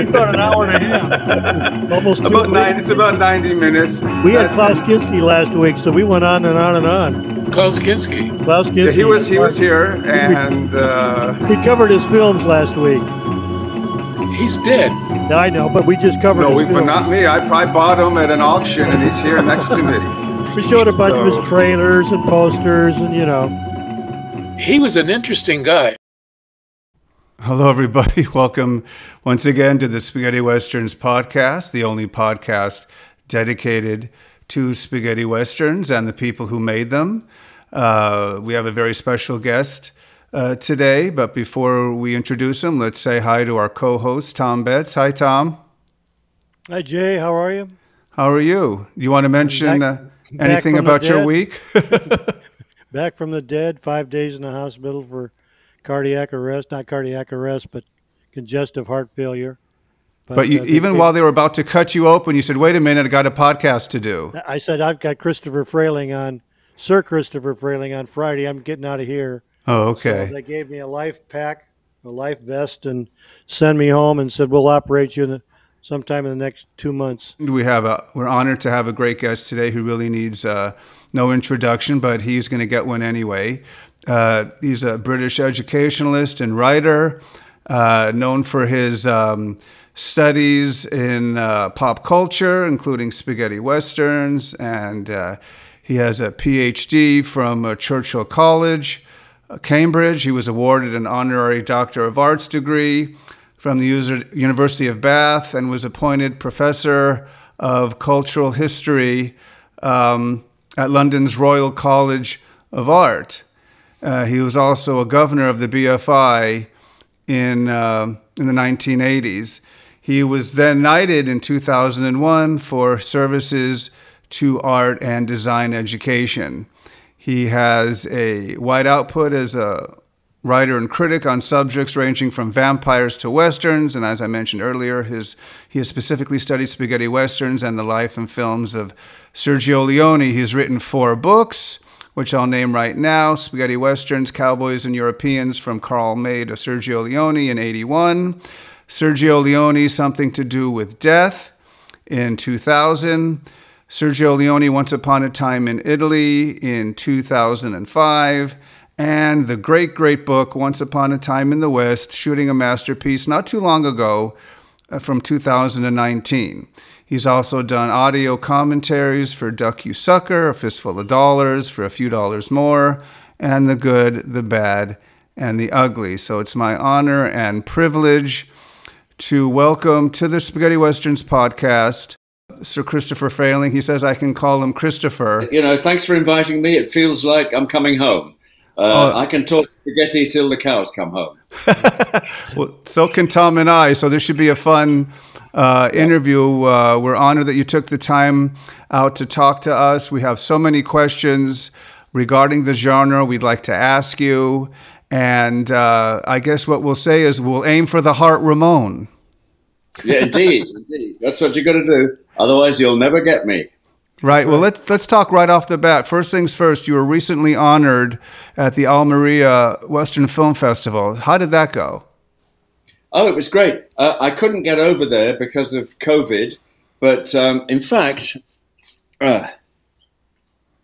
about an hour and a half. Almost About two nine. It's about ninety minutes. We had That's- Klaus Kinski last week, so we went on and on and on. Klaus Kinski. Klaus Kinski. Yeah, he was he was here, and uh, We covered his films last week. He's dead. I know, but we just covered no, his we, but films. not me. I probably bought him at an auction, and he's here next to me. we showed a bunch of his trailers and posters, and you know. He was an interesting guy. Hello, everybody. Welcome once again to the Spaghetti Westerns podcast, the only podcast dedicated to spaghetti westerns and the people who made them. Uh, we have a very special guest uh, today, but before we introduce him, let's say hi to our co host, Tom Betts. Hi, Tom. Hi, Jay. How are you? How are you? You want to mention back- uh, anything about your week? Back from the dead. Five days in the hospital for cardiac arrest. Not cardiac arrest, but congestive heart failure. but you, uh, even while they were about to cut you open, you said, wait a minute, I got a podcast to do. I said I've got Christopher Frayling on, Sir Christopher Frayling on Friday. I'm getting out of here. Oh, So okay. they gave me a life pack, a life vest, and send me home and said we'll operate you in the, sometime in the next two months. We have a we're honored to have a great guest today who really needs uh, no introduction, but he's going to get one anyway. Uh, he's a British educationalist and writer, uh, known for his um, studies in uh, pop culture, including spaghetti westerns, and uh, he has a PhD from uh, Churchill College, uh, Cambridge. He was awarded an honorary Doctor of Arts degree from the University of Bath and was appointed professor of cultural history um, at London's Royal College of Art. Uh, he was also a governor of the BFI in, uh, in the 1980s. He was then knighted in 2001 for services to art and design education. He has a wide output as a writer and critic on subjects ranging from vampires to westerns, and as I mentioned earlier, his he has specifically studied spaghetti westerns and the life and films of Sergio Leone. He's written four books, which I'll name right now: Spaghetti Westerns, Cowboys and Europeans, from Karl May to Sergio Leone in '81. Sergio Leone, Something to Do with Death in 2000. Sergio Leone, Once Upon a Time in Italy in 2005. And the great, great book, Once Upon a Time in the West, Shooting a Masterpiece, not too long ago uh, from 2019. He's also done audio commentaries for Duck You Sucker, A Fistful of Dollars, for a few dollars more, and The Good, the Bad, and the Ugly. So it's my honor and privilege to welcome to the Spaghetti Westerns podcast Sir Christopher Frayling. He says I can call him Christopher. You know, thanks for inviting me. It feels like I'm coming home. Uh, I can talk spaghetti till the cows come home. Well, so can Tom and I. So this should be a fun uh, interview. Uh, we're honored that you took the time out to talk to us. We have so many questions regarding the genre we'd like to ask you. And uh, I guess what we'll say is we'll aim for the heart, Ramon. Yeah, indeed, indeed. That's what you got to do. Otherwise, you'll never get me. Right. Well, let's let's talk right off the bat. First things first. You were recently honored at the Almeria Western Film Festival. How did that go? Oh, it was great. Uh, I couldn't get over there because of COVID, but um, in fact, uh,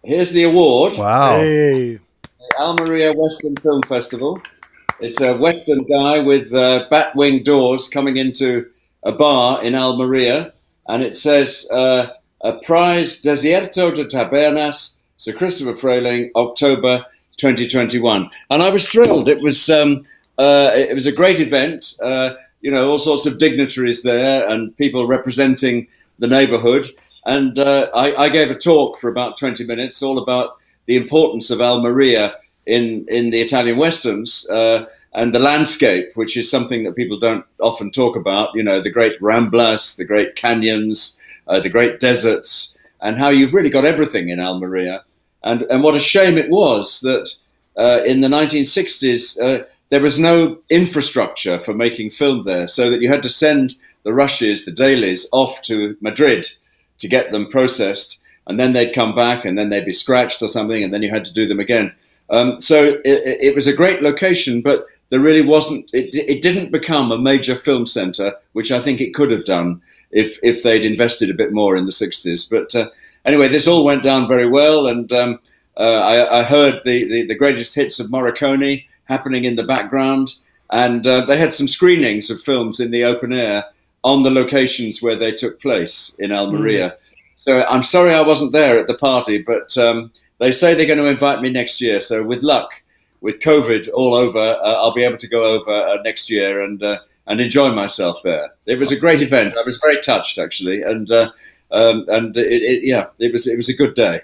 here's the award. Wow. Hey, the Almeria Western Film Festival. It's a Western guy with uh, bat wing doors coming into a bar in Almeria, and it says uh, a prize Desierto de Tabernas, Sir Christopher Frayling, October 2021. And I was thrilled. It was um, uh, it was a great event. Uh, you know, all sorts of dignitaries there and people representing the neighbourhood. And uh, I, I gave a talk for about 20 minutes, all about the importance of Almeria in in the Italian westerns uh, and the landscape, which is something that people don't often talk about. You know, the great ramblas, the great canyons, uh, the great deserts, and how you've really got everything in Almeria. And and what a shame it was that uh, in the 1960s uh, there was no infrastructure for making film there, so that you had to send the rushes, the dailies, off to Madrid to get them processed, and then they'd come back, and then they'd be scratched or something, and then you had to do them again. Um, so it, it, was a great location, but there really wasn't. It, it didn't become a major film centre, which I think it could have done if if they'd invested a bit more in the '60s. But uh, anyway, this all went down very well, and um, uh, I, I, heard the, the, the greatest hits of Morricone happening in the background, and uh, they had some screenings of films in the open air on the locations where they took place in Almeria. Mm. So I'm sorry I wasn't there at the party, but um, they say they're going to invite me next year. So with luck, with COVID all over, uh, I'll be able to go over uh, next year and uh, and enjoy myself there. It was a great event. I was very touched actually, and uh, um, and it, it, yeah, it was it was a good day.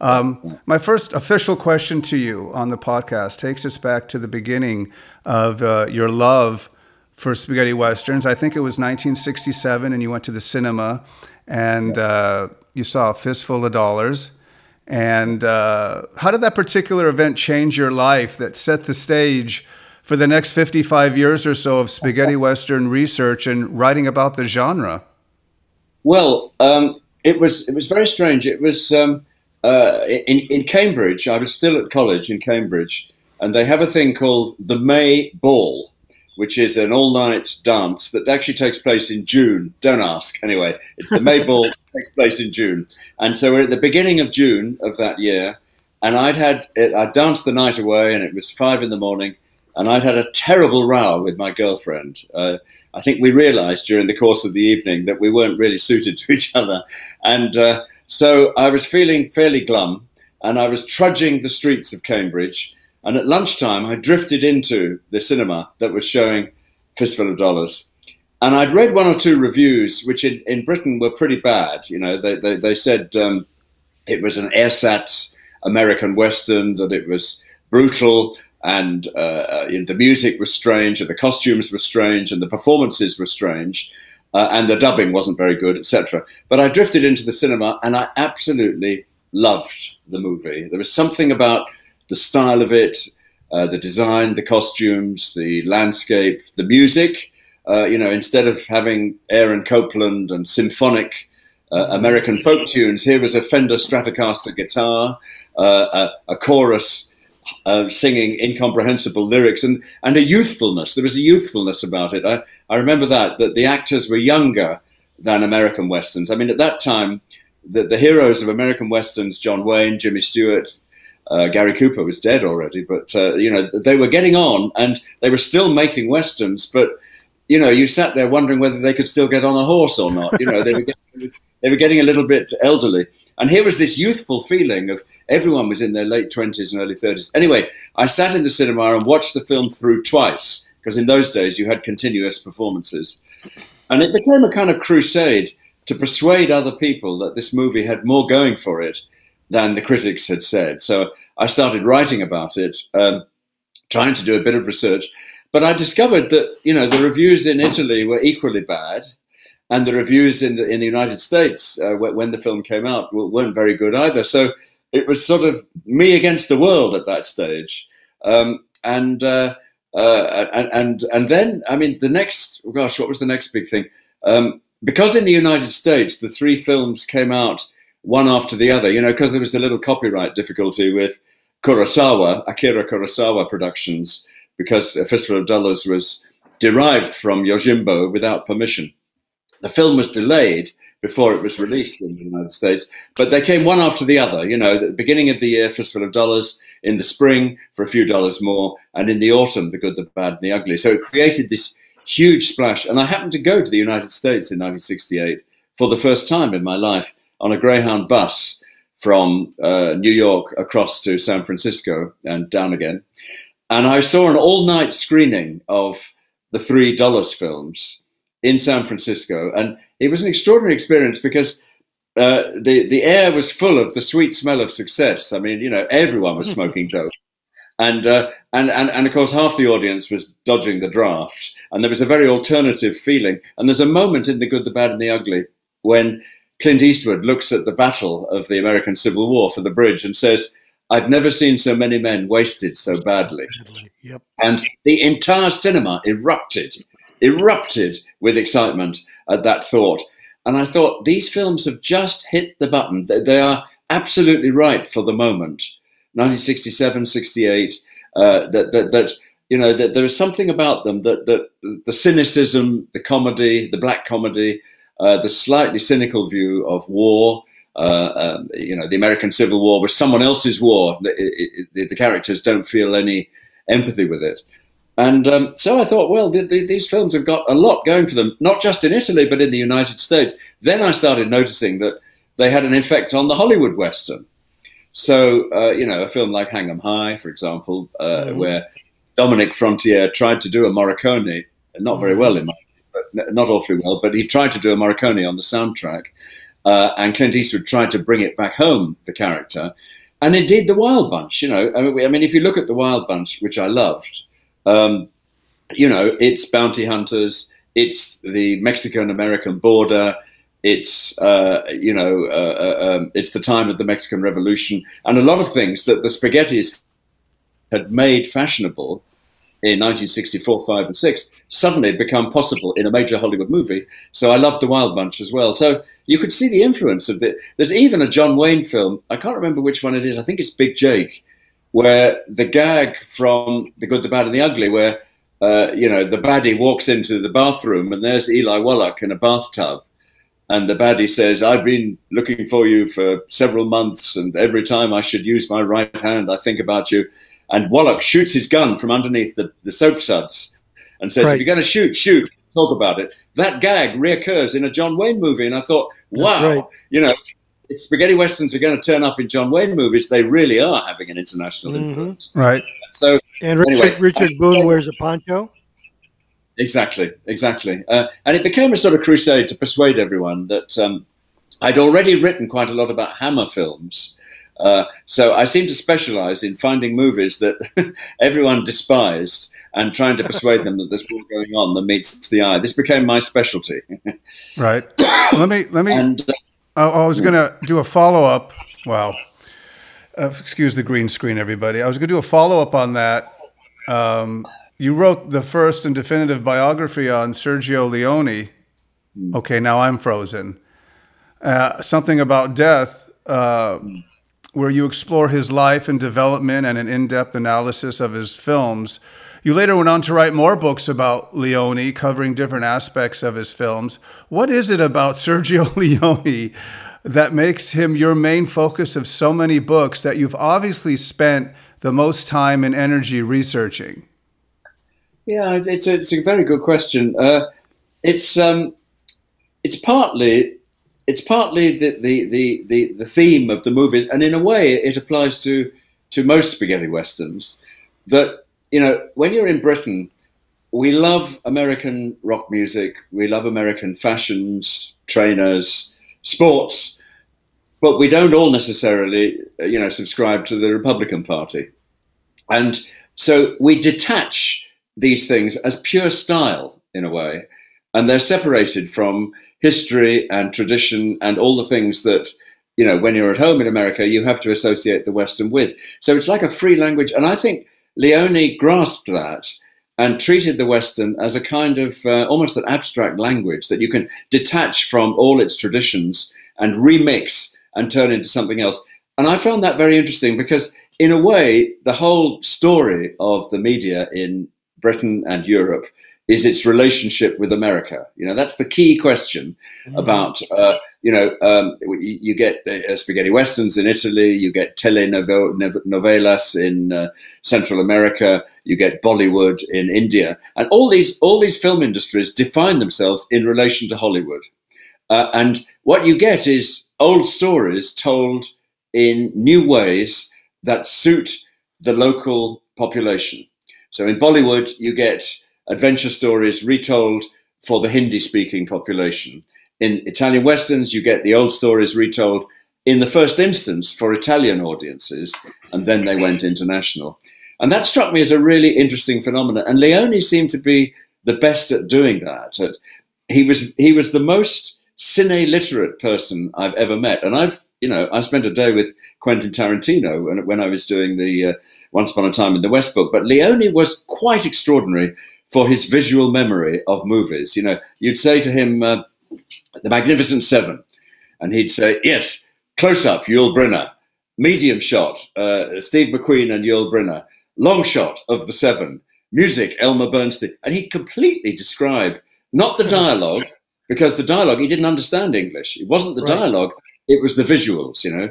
Um, my first official question to you on the podcast takes us back to the beginning of uh, your love for spaghetti westerns. I think it was 1967, and you went to the cinema and uh, you saw a fistful of dollars. And uh, how did that particular event change your life that set the stage for the next 55 years or so of spaghetti western research and writing about the genre? Well, um, it was it was very strange. It was um, uh, in in Cambridge. I was still at college in Cambridge, and they have a thing called the May Ball, which is an all-night dance that actually takes place in June. Don't ask. Anyway, it's the May Ball takes place in June, and so we're at the beginning of June of that year, and I'd had it, I danced the night away, and it was five in the morning, and I'd had a terrible row with my girlfriend. Uh, I think we realised during the course of the evening that we weren't really suited to each other, and uh, so I was feeling fairly glum, and I was trudging the streets of Cambridge and at lunchtime, I drifted into the cinema that was showing Fistful of Dollars. And I'd read one or two reviews, which in, in Britain were pretty bad. You know, they, they, they said um, it was an ersatz American Western, that it was brutal, and uh, uh the music was strange, and the costumes were strange, and the performances were strange, uh, and the dubbing wasn't very good, etc. But I drifted into the cinema, and I absolutely loved the movie. There was something about the style of it, uh, the design, the costumes, the landscape, the music. Uh, you know, instead of having Aaron Copland and symphonic uh, American folk tunes, here was a Fender Stratocaster guitar, a, chorus uh, singing incomprehensible lyrics, and, and a youthfulness. There was a youthfulness about it. I, I remember that, that the actors were younger than American Westerns. I mean, at that time, the, the heroes of American Westerns, John Wayne, Jimmy Stewart, uh, Gary Cooper was dead already, but uh, you know they were getting on, and they were still making westerns. But you know, you sat there wondering whether they could still get on a horse or not. You know, they were getting, they were getting a little bit elderly, and here was this youthful feeling of everyone was in their late twenties and early thirties. Anyway, I sat in the cinema and watched the film through twice because in those days you had continuous performances, and it became a kind of crusade to persuade other people that this movie had more going for it than the critics had said. So I started writing about it, um, trying to do a bit of research. But I discovered that you know the reviews in Italy were equally bad, and the reviews in the in the United States uh, when the film came out weren't very good either. So it was sort of me against the world at that stage. Um, and, uh, uh, and and then I mean the next gosh what was the next big thing? Um, because in the United States the three films came out one after the other, you know, because there was a little copyright difficulty with Kurosawa, Akira Kurosawa Productions, because A Fistful of Dollars was derived from Yojimbo without permission. The film was delayed before it was released in the United States, but they came one after the other. You know, the beginning of the year, Fistful of Dollars, in the spring, for a few dollars more, and in the autumn, The Good, the Bad, and the Ugly. So it created this huge splash. And I happened to go to the United States in 1968 for the first time in my life on a Greyhound bus from uh, New York across to San Francisco and down again. And I saw an all night screening of the three Dollars films in San Francisco. And it was an extraordinary experience because uh, the, the air was full of the sweet smell of success. I mean, you know, everyone was smoking dope. And, uh, and, and, and of course, half the audience was dodging the draft. And there was a very alternative feeling. And there's a moment in The Good, the Bad, and the Ugly when Clint Eastwood looks at the battle of the American Civil War for the bridge and says, I've never seen so many men wasted so badly. Yep. And the entire cinema erupted, erupted with excitement at that thought. And I thought, these films have just hit the button. They are absolutely right for the moment. 1967, 68, uh, that, that, that, you know, that there is something about them that, that the cynicism, the comedy, the black comedy, uh, the slightly cynical view of war, uh, um, you know, the American Civil War was someone else's war. The, the, characters don't feel any empathy with it. And um, so I thought, well, the, the, these films have got a lot going for them, not just in Italy, but in the United States. Then I started noticing that they had an effect on the Hollywood Western. So, uh, you know, a film like Hang 'em High, for example, uh, mm-hmm. where Dominic Frontiere tried to do a Morricone, not very well in my but not awfully well, but he tried to do a Morricone on the soundtrack. Uh, and Clint Eastwood tried to bring it back home, the character. And indeed, The Wild Bunch, you know, I mean, I mean if you look at The Wild Bunch, which I loved, um, you know, it's bounty hunters, it's the Mexican American border, it's uh, you know, uh, uh, um, it's the time of the Mexican Revolution, and a lot of things that the Spaghettis had made fashionable in 1964, 5, and 6 suddenly become possible in a major Hollywood movie. So I loved The Wild Bunch as well. So you could see the influence of it. There's even a John Wayne film, I can't remember which one it is, I think it's Big Jake, where the gag from The Good, the Bad, and the Ugly, where uh, you know the baddie walks into the bathroom and there's Eli Wallach in a bathtub, and the baddie says, "I've been looking for you for several months, and every time I should use my right hand, I think about you." And Wallach shoots his gun from underneath the, the soap suds and says, right. "If you're going to shoot, shoot." Talk about it. That gag reoccurs in a John Wayne movie, and I thought, "Wow, right. you know." If spaghetti westerns are going to turn up in John Wayne movies, they really are having an international mm-hmm. influence. Right. So and Richard, anyway, Richard Boone wears a poncho. Exactly, exactly. Uh, and it became a sort of crusade to persuade everyone that um, I'd already written quite a lot about Hammer films. Uh, so I seemed to specialize in finding movies that everyone despised and trying to persuade them that there's more going on than meets the eye. This became my specialty. right. Let me let me and, uh, I, I was going to do a follow up. Wow. Uh, excuse the green screen, everybody. I was going to do a follow up on that. Um, you wrote the first and definitive biography on Sergio Leone. Okay, now I'm frozen. Uh, something about death, uh, where you explore his life and development and an in depth analysis of his films. You later went on to write more books about Leone, covering different aspects of his films. What is it about Sergio Leone that makes him your main focus of so many books that you've obviously spent the most time and energy researching? Yeah, it's a, it's a very good question. Uh, it's um, it's partly it's partly the, the, the, the, the theme of the movies, and in a way, it applies to to most spaghetti westerns. That you know, when you're in Britain, we love American rock music, we love American fashions, trainers, sports, but we don't all necessarily, uh, you know, subscribe to the Republican Party. And so we detach these things as pure style in a way, and they're separated from history and tradition and all the things that you know when you're at home in America you have to associate the Western with. So it's like a free language, and I think Leone grasped that and treated the Western as a kind of uh, almost an abstract language that you can detach from all its traditions and remix and turn into something else. And I found that very interesting because, in a way, the whole story of the media in Britain and Europe is its relationship with America. You know, that's the key question mm-hmm. about, uh, you know, um, you, you, get uh, spaghetti westerns in Italy, you get telenovelas in uh, Central America, you get Bollywood in India, and all these all these film industries define themselves in relation to Hollywood. Uh, and what you get is old stories told in new ways that suit the local population. So in Bollywood, you get adventure stories retold for the Hindi speaking population. In Italian westerns, you get the old stories retold in the first instance for Italian audiences, and then they went international. And that struck me as a really interesting phenomenon. And Leone seemed to be the best at doing that. He was he was the most cine literate person I've ever met, and I've you know I spent a day with Quentin Tarantino when, when I was doing the uh, Once Upon a Time in the West book. But Leone was quite extraordinary for his visual memory of movies. You know, you'd say to him, uh, "The Magnificent Seven," and he'd say, "Yes, close up, Yul Brynner." medium shot, uh, Steve McQueen and Yul Brynner, long shot of the seven, music, Elmer Bernstein. And he'd completely describe not the dialogue, because the dialogue, he didn't understand English. It wasn't the Right. dialogue, it was the visuals, you know.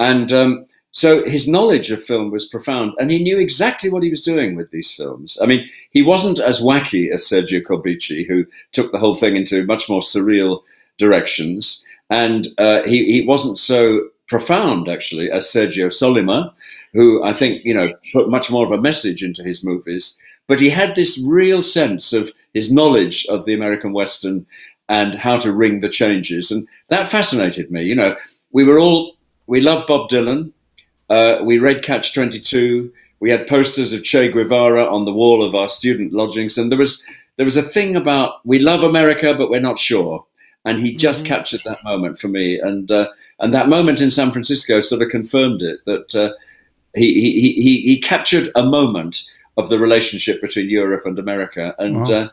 And um, so his knowledge of film was profound, and he knew exactly what he was doing with these films. I mean, he wasn't as wacky as Sergio Corbucci, who took the whole thing into much more surreal directions, and uh, he, he wasn't so profound, actually, as Sergio Sollima, who I think, you know, put much more of a message into his movies. But he had this real sense of his knowledge of the American Western and how to ring the changes. And that fascinated me. You know, we were all, we loved Bob Dylan. Uh, we read Catch 22. We had posters of Che Guevara on the wall of our student lodgings. And there was, there was a thing about we love America, but we're not sure. And he just Mhm. captured that moment for me. And, uh, and that moment in San Francisco sort of confirmed it that uh, he, he, he, he captured a moment of the relationship between Europe and America. And Wow. uh,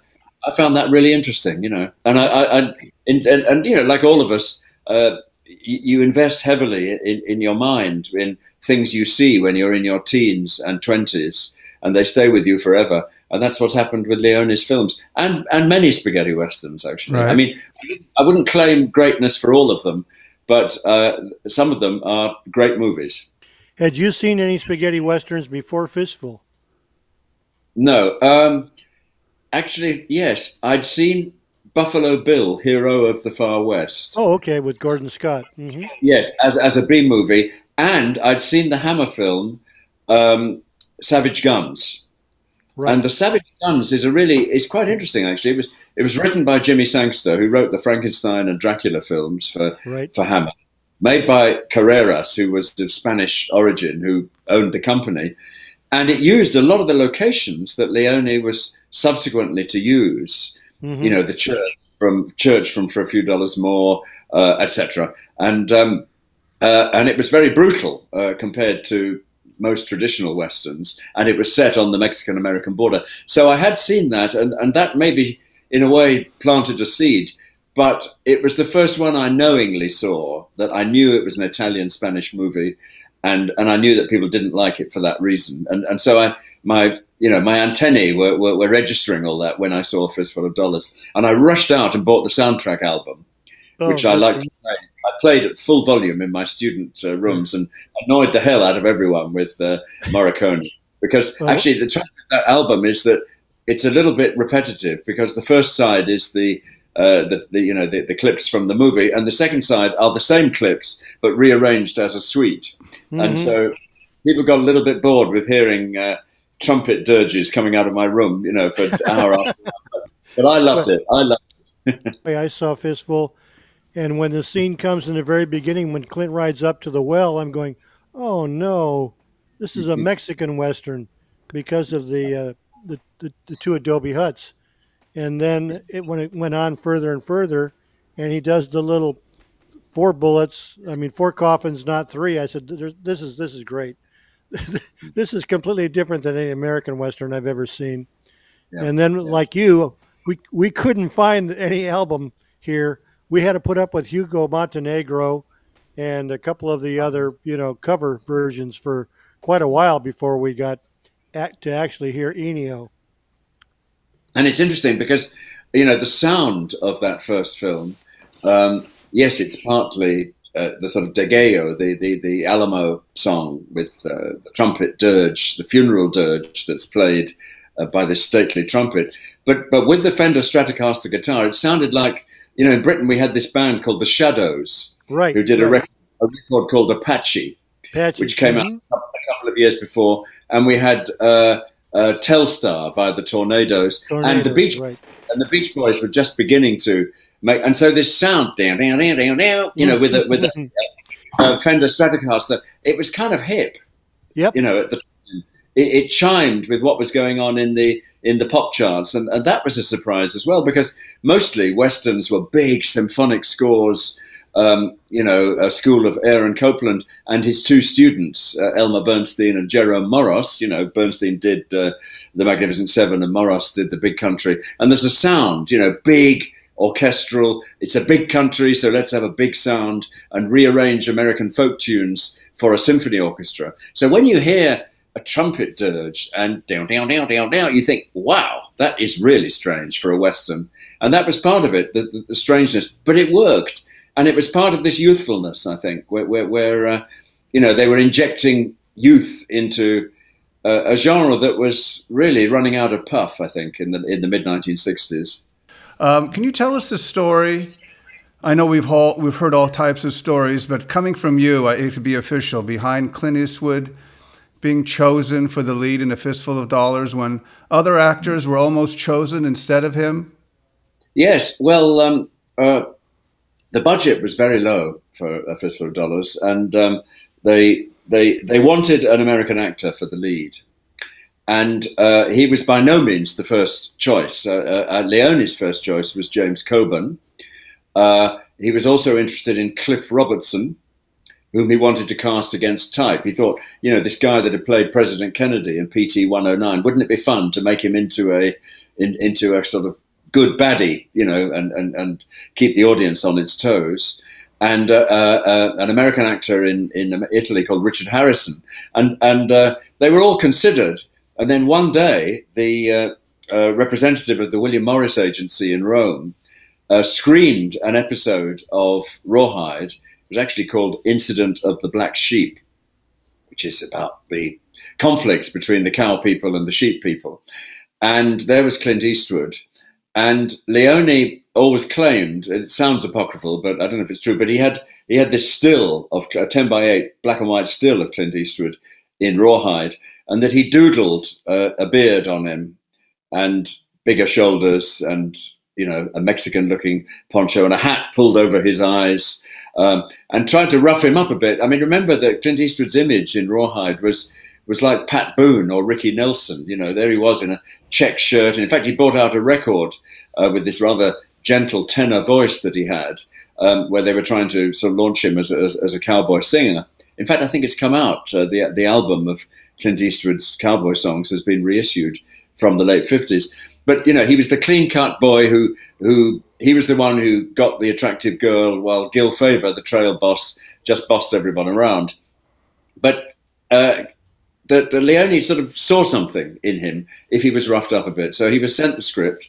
I found that really interesting, you know. And I, I, I and, and, and you know, like all of us, uh, you, you invest heavily in, in your mind in things you see when you're in your teens and twenties, and they stay with you forever. And that's what's happened with Leone's films and and many spaghetti westerns. Actually, I mean, I wouldn't claim greatness for all of them, but uh, some of them are great movies. Had you seen any spaghetti westerns before Fistful? No, um, actually, yes, I'd seen Buffalo Bill, Hero of the Far West. Oh, okay, with Gordon Scott. hmm Yes, as as a B movie, and I'd seen the Hammer film, um, Savage Guns. Right. And the Savage Guns is a really it's quite interesting actually. It was it was written by Jimmy Sangster, who wrote the Frankenstein and Dracula films for right. for Hammer, made by Carreras, who was of Spanish origin, who owned the company. And it used a lot of the locations that Leone was subsequently to use. Mhm. You know, the church from church from for a few dollars more, uh, etc. And um, uh, and it was very brutal uh, compared to most traditional westerns, and it was set on the Mexican American border. So I had seen that, and, and that maybe in a way planted a seed. But it was the first one I knowingly saw that I knew it was an Italian Spanish movie, and, and I knew that people didn't like it for that reason. And and so I my you know my antennae were, were, were registering all that when I saw Fistful of Dollars, and I rushed out and bought the soundtrack album Oh, which I liked to play. I played at full volume in my student uh, rooms and annoyed the hell out of everyone with uh, Morricone. Because Oh. actually, the trouble with that album is that it's a little bit repetitive because the first side is the uh, the, the you know the, the clips from the movie, and the second side are the same clips but rearranged as a suite. And Mhm. so people got a little bit bored with hearing uh, trumpet dirges coming out of my room, you know, for an hour after. But I loved it. I loved. it. I saw Fistful, and when the scene comes in the very beginning, when Clint rides up to the well, I'm going, "Oh no, this is a Mexican western," because of the uh, the, the the two adobe huts. And then it, when it went on further and further, and he does the little four bullets. I mean, four coffins, not three. I said, "This is this is great. this is completely different than any American western I've ever seen." Yeah. And then, like you, we we couldn't find any album here. We had to put up with Hugo Montenegro and a couple of the other, you know, cover versions for quite a while before we got to actually hear Ennio. And it's interesting because, you know, the sound of that first film, um, yes, it's partly uh, the sort of Degüello, the, the, the Alamo song with uh, the trumpet dirge, the funeral dirge that's played uh, by this stately trumpet. But, but with the Fender Stratocaster guitar, it sounded like, you know, in Britain we had this band called The Shadows Right. who did a, record, a record called Apache Patchy. which came out a couple of years before, and we had uh, uh, Telstar by the Tornados, and the Beach Right. and the Beach Boys were just beginning to make, and so this sound down, down, down, down, down, you know, with a, with a uh, Fender Stratocaster, it was kind of hip. Yep. You know, at the time. It, it chimed with what was going on in the in the pop charts, and, and that was a surprise as well because mostly westerns were big symphonic scores. Um, you know, a school of Aaron Copland and his two students, uh, Elmer Bernstein and Jerome Moross. You know, Bernstein did uh, the Magnificent Seven, and Moross did the Big Country. And there's a sound, you know, big orchestral. It's a big country, so let's have a big sound and rearrange American folk tunes for a symphony orchestra. So when you hear a trumpet dirge and down, down, down, down, down, you think, wow, that is really strange for a Western. And that was part of it, the, the, strangeness. But it worked. And it was part of this youthfulness, I think, where, where, where uh, you know, they were injecting youth into uh, a genre that was really running out of puff, I think, in the, in the mid 1960s. Um, can you tell us the story? I know we've all, we've heard all types of stories, but coming from you, uh, it could be official. Behind Clint Eastwood being chosen for the lead in A Fistful of Dollars when other actors were almost chosen instead of him? Yes. Well, um, uh, the budget was very low for A Fistful of Dollars, and um, they they they wanted an American actor for the lead, and uh, he was by no means the first choice. Uh, uh, uh Leone's first choice was James Coburn. Uh, he was also interested in Cliff Robertson, whom he wanted to cast against type. He thought, you know, this guy that had played President Kennedy in PT 109, wouldn't it be fun to make him into a in, into a sort of good baddie, you know, and, and, and keep the audience on its toes? And uh, uh, uh an American actor in, in Italy called Richard Harrison. And, and uh, they were all considered. And then one day, the uh, uh, representative of the William Morris Agency in Rome screened an episode of Rawhide was actually called Incident of the Black Sheep, which is about the conflicts between the cow people and the sheep people. And there was Clint Eastwood. And Leone always claimed, it sounds apocryphal, but I don't know if it's true, but he had he had this still of a 10 by 8 black and white still of Clint Eastwood in Rawhide, and that he doodled uh, a beard on him and bigger shoulders and you know a Mexican looking poncho and a hat pulled over his eyes um, and tried to rough him up a bit. I mean, remember that Clint Eastwood's image in Rawhide was was like Pat Boone or Ricky Nelson. You know, there he was in a check shirt, and in fact, he brought out a record uh, with this rather gentle tenor voice that he had, um, where they were trying to sort of launch him as a, as, as a cowboy singer. In fact, I think it's come out. Uh, the the album of Clint Eastwood's cowboy songs has been reissued from the late fifties. But you know, he was the clean cut boy who who he was the one who got the attractive girl, while Gil Favor, the trail boss, just bossed everyone around. But uh, the, the Leone sort of saw something in him if he was roughed up a bit. So he was sent the script,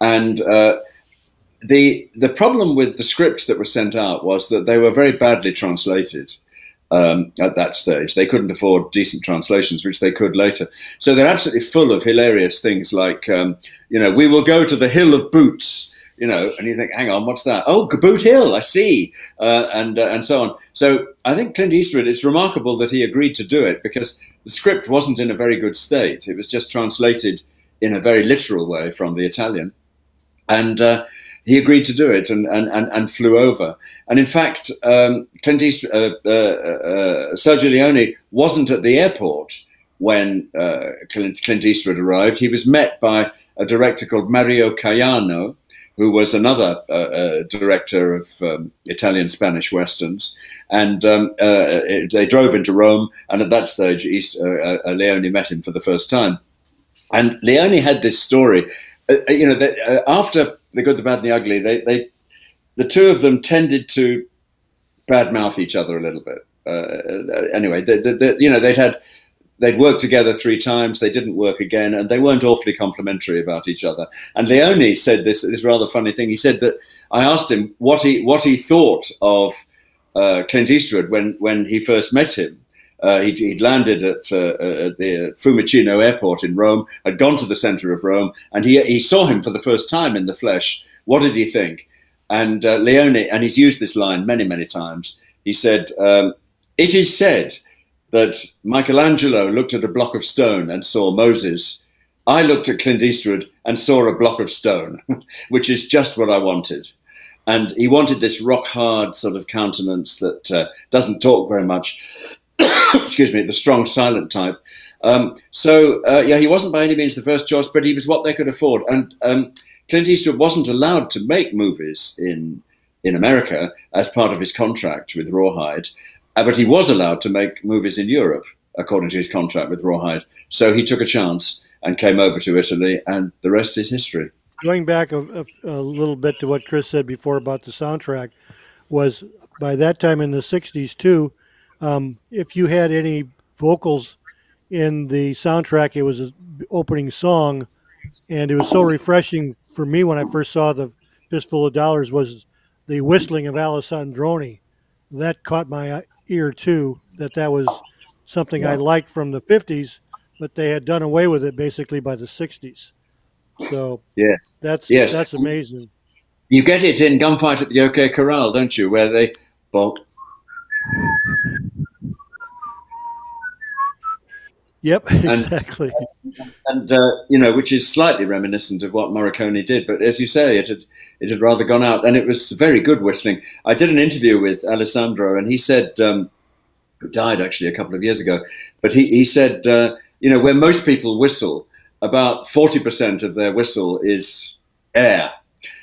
and uh, the the problem with the scripts that were sent out was that they were very badly translated. Um, at that stage. They couldn't afford decent translations, which they could later. So they're absolutely full of hilarious things like, um, you know, we will go to the Hill of Boots you know, and you think, hang on, what's that? Oh, Boot Hill, I see, uh, and uh, and so on. So I think Clint Eastwood. It's remarkable that he agreed to do it because the script wasn't in a very good state. It was just translated in a very literal way from the Italian, and uh, he agreed to do it and and, and, and flew over. And in fact, um, Clint Eastwood, uh, uh, uh, Sergio Leone wasn't at the airport when Clint, Clint Eastwood arrived. He was met by a director called Mario Caiano who was another uh, uh, director of um, Italian Spanish westerns. And um, uh, they drove into Rome, and at that stage, East, uh, uh, Leone met him for the first time. And Leone had this story. Uh, you know, that, after The Good, the Bad, and the Ugly, they, they, the two of them tended to badmouth each other a little bit. anyway, they, you know, they'd had they'd worked together three times, they didn't work again, and they weren't awfully complimentary about each other. And Leone said this this rather funny thing. He said that I asked him what he what he thought of uh, Clint Eastwood when when he first met him. Uh, he'd, he'd, landed at, uh, at the Fiumicino airport in Rome, had gone to the center of Rome, and he, he saw him for the first time in the flesh. What did he think? And uh, Leone, and he's used this line many, many times, he said, um, It is said that Michelangelo looked at a block of stone and saw Moses. I looked at Clint Eastwood and saw a block of stone, which is just what I wanted. And he wanted this rock hard sort of countenance that uh, doesn't talk very much. Excuse me, the strong silent type. Um, so, uh, yeah, he wasn't by any means the first choice, but he was what they could afford. And um, Clint Eastwood wasn't allowed to make movies in in America as part of his contract with Rawhide. Uh, but he was allowed to make movies in Europe according to his contract with Rawhide. So he took a chance and came over to Italy, and the rest is history. going back a, a, a, little bit to what Chris said before about the soundtrack, was by that time in the '60s too. Um, if you had any vocals in the soundtrack, it was an opening song, and it was so refreshing for me when I first saw the Fistful of Dollars was the whistling of Alessandroni. That caught my ear too. That that was something yeah. I liked from the '50s, but they had done away with it basically by the '60s. So yes, that's yes. that's amazing. You get it in Gunfight at the OK Corral, don't you? Where they bonk. Yep, exactly. And, and uh, you know, which is slightly reminiscent of what Morricone did, but as you say, it had it had rather gone out, and it was very good whistling. I did an interview with Alessandro, and he said, um, who died actually a couple of years ago, but he he said, uh, you know, where most people whistle, about 40% of their whistle is air.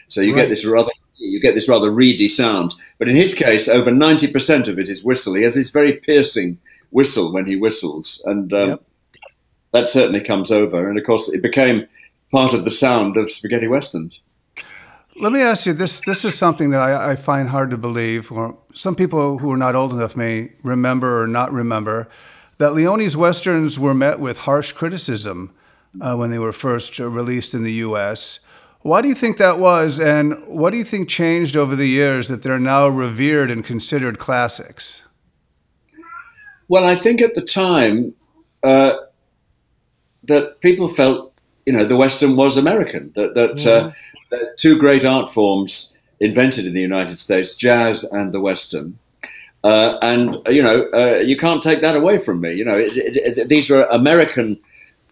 So you right. get this rather you get this rather reedy sound. But in his case, over 90% of it is whistle. He has this very piercing whistle when he whistles, and um, yep. That certainly comes over. And of course, it became part of the sound of spaghetti westerns. Let me ask you this: This is something that I, I find hard to believe, or some people who are not old enough may remember or not remember that Leone's westerns were met with harsh criticism uh, when they were first released in the U.S. Why do you think that was, and what do you think changed over the years that they're now revered and considered classics? Well, I think at the time uh, that people felt, you know, the Western was American. That that uh, two great art forms invented in the United States, jazz and the Western. Uh, and you know, uh, you can't take that away from me. You know, it, it, it, these were American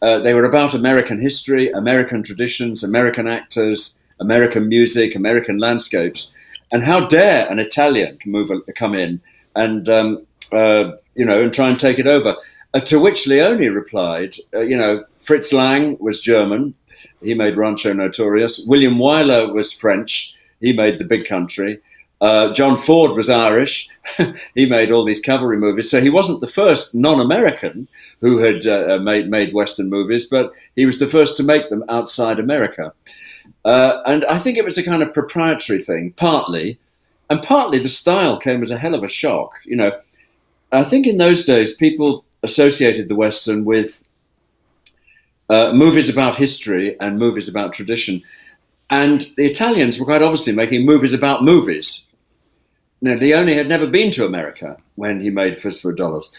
uh, they were about American history, American traditions, American actors, American music, American landscapes. And how dare an Italian move, come in and, um, uh, you know, and try and take it over? Uh, to which Leone replied, uh, you know, Fritz Lang was German. He made Rancho Notorious. William Wyler was French. He made The Big Country. Uh, John Ford was Irish. he made all these cavalry movies. So he wasn't the first non-American who had uh, uh, made made Western movies, but he was the first to make them outside America. Uh, and I think it was a kind of proprietary thing, partly, and partly the style came as a hell of a shock. You know, I think in those days people associated the Western with uh, movies about history and movies about tradition. And the Italians were quite obviously making movies about movies. Now, Leone had never been to America when he made Fistful of Dollars.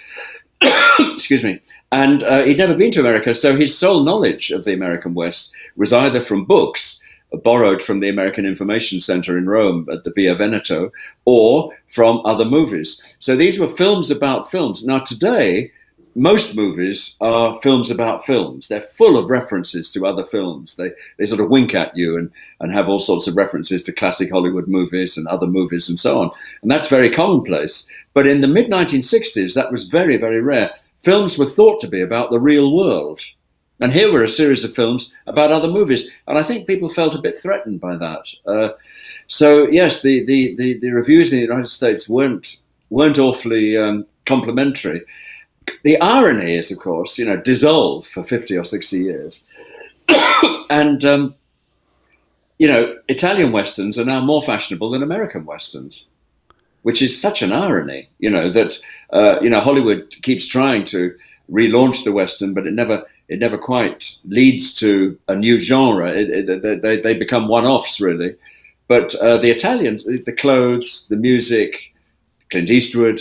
Excuse me. And uh, he'd never been to America, so his sole knowledge of the American West was either from books borrowed from the American Information Center in Rome at the Via Veneto or from other movies. So these were films about films. Now, today, most movies are films about films. They're full of references to other films. They, they sort of wink at you and, and have all sorts of references to classic Hollywood movies and other movies and so on. And that's very commonplace. But in the mid 1960s, that was very, very rare. Films were thought to be about the real world. And here were a series of films about other movies. And I think people felt a bit threatened by that. Uh, so, yes, the, the, the, the, reviews in the United States weren't, weren't awfully um, complimentary the irony is, of course, you know, dissolved for 50 or 60 years. and, um, you know, Italian Westerns are now more fashionable than American Westerns, which is such an irony, you know, that, uh, you know, Hollywood keeps trying to relaunch the Western, but it never, it never quite leads to a new genre. It, it, they, they become one-offs, really. But uh, the Italians, the clothes, the music, Clint Eastwood,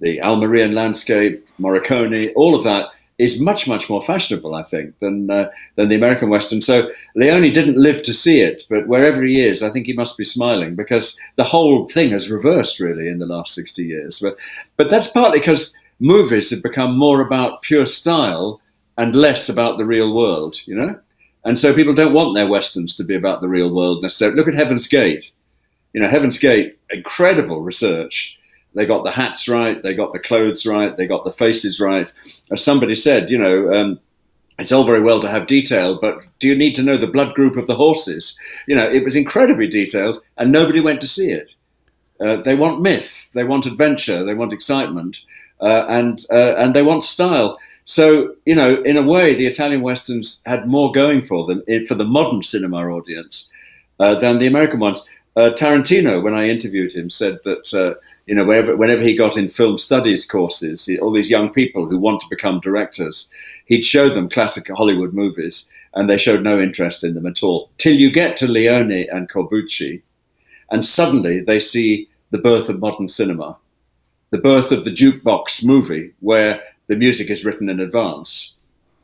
the Almerian landscape, Morricone, all of that is much, much more fashionable, I think, than uh, than the American Western. So Leone didn't live to see it, but wherever he is, I think he must be smiling because the whole thing has reversed really in the last 60 years. But, but that's partly because movies have become more about pure style and less about the real world, you know? And so people don't want their Westerns to be about the real world necessarily. Look at Heaven's Gate. You know, Heaven's Gate, incredible research they got the hats right, they got the clothes right, they got the faces right. As somebody said, you know, um, it's all very well to have detail, but do you need to know the blood group of the horses? You know, it was incredibly detailed, and nobody went to see it. Uh, they want myth, they want adventure, they want excitement, uh, and uh, and they want style. So, you know, in a way, the Italian westerns had more going for them for the modern cinema audience uh, than the American ones. Uh, Tarantino, when I interviewed him, said that uh, you know whenever, whenever he got in film studies courses, all these young people who want to become directors, he'd show them classic Hollywood movies, and they showed no interest in them at all. Till you get to Leone and Corbucci, and suddenly they see the birth of modern cinema, the birth of the jukebox movie, where the music is written in advance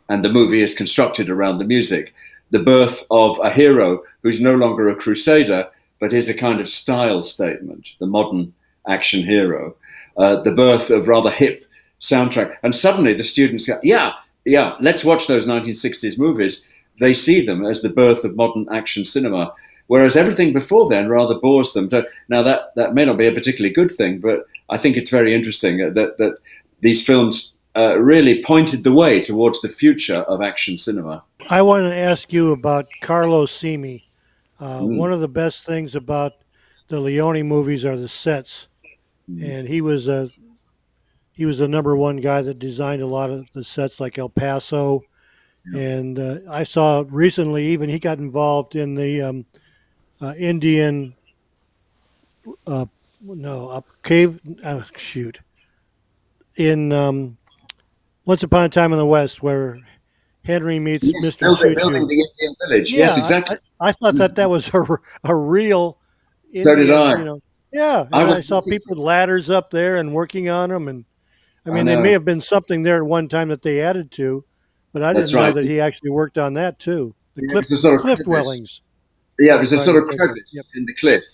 and the movie is constructed around the music. The birth of a hero who's no longer a crusader, but is a kind of style statement, the modern action hero. Uh, the birth of rather hip soundtrack. And suddenly the students go, yeah, yeah, let's watch those 1960s movies. They see them as the birth of modern action cinema. Whereas everything before then rather bores them. Now that, that may not be a particularly good thing, but I think it's very interesting that, that these films uh, really pointed the way towards the future of action cinema. I want to ask you about Carlo Simi. Uh, mm. One of the best things about the Leone movies are the sets, mm. and he was a he was the number one guy that designed a lot of the sets, like El Paso. Yeah. And uh, I saw recently, even he got involved in the um, uh, Indian uh, no cave uh, shoot in um, once Upon a Time in the West, where Henry meets yes, Mr. Building, building the Indian village. Yeah, yes, exactly. I, I, thought that that was a, a real. Indian, so did I. You know, yeah, I, I, saw people with ladders up there and working on them, and I mean, there may have been something there at one time that they added to, but I didn't know that he actually worked on that too. The yeah, cliff, sort of cliff dwellings. Yeah, there's a sort of crevice yep. in the cliff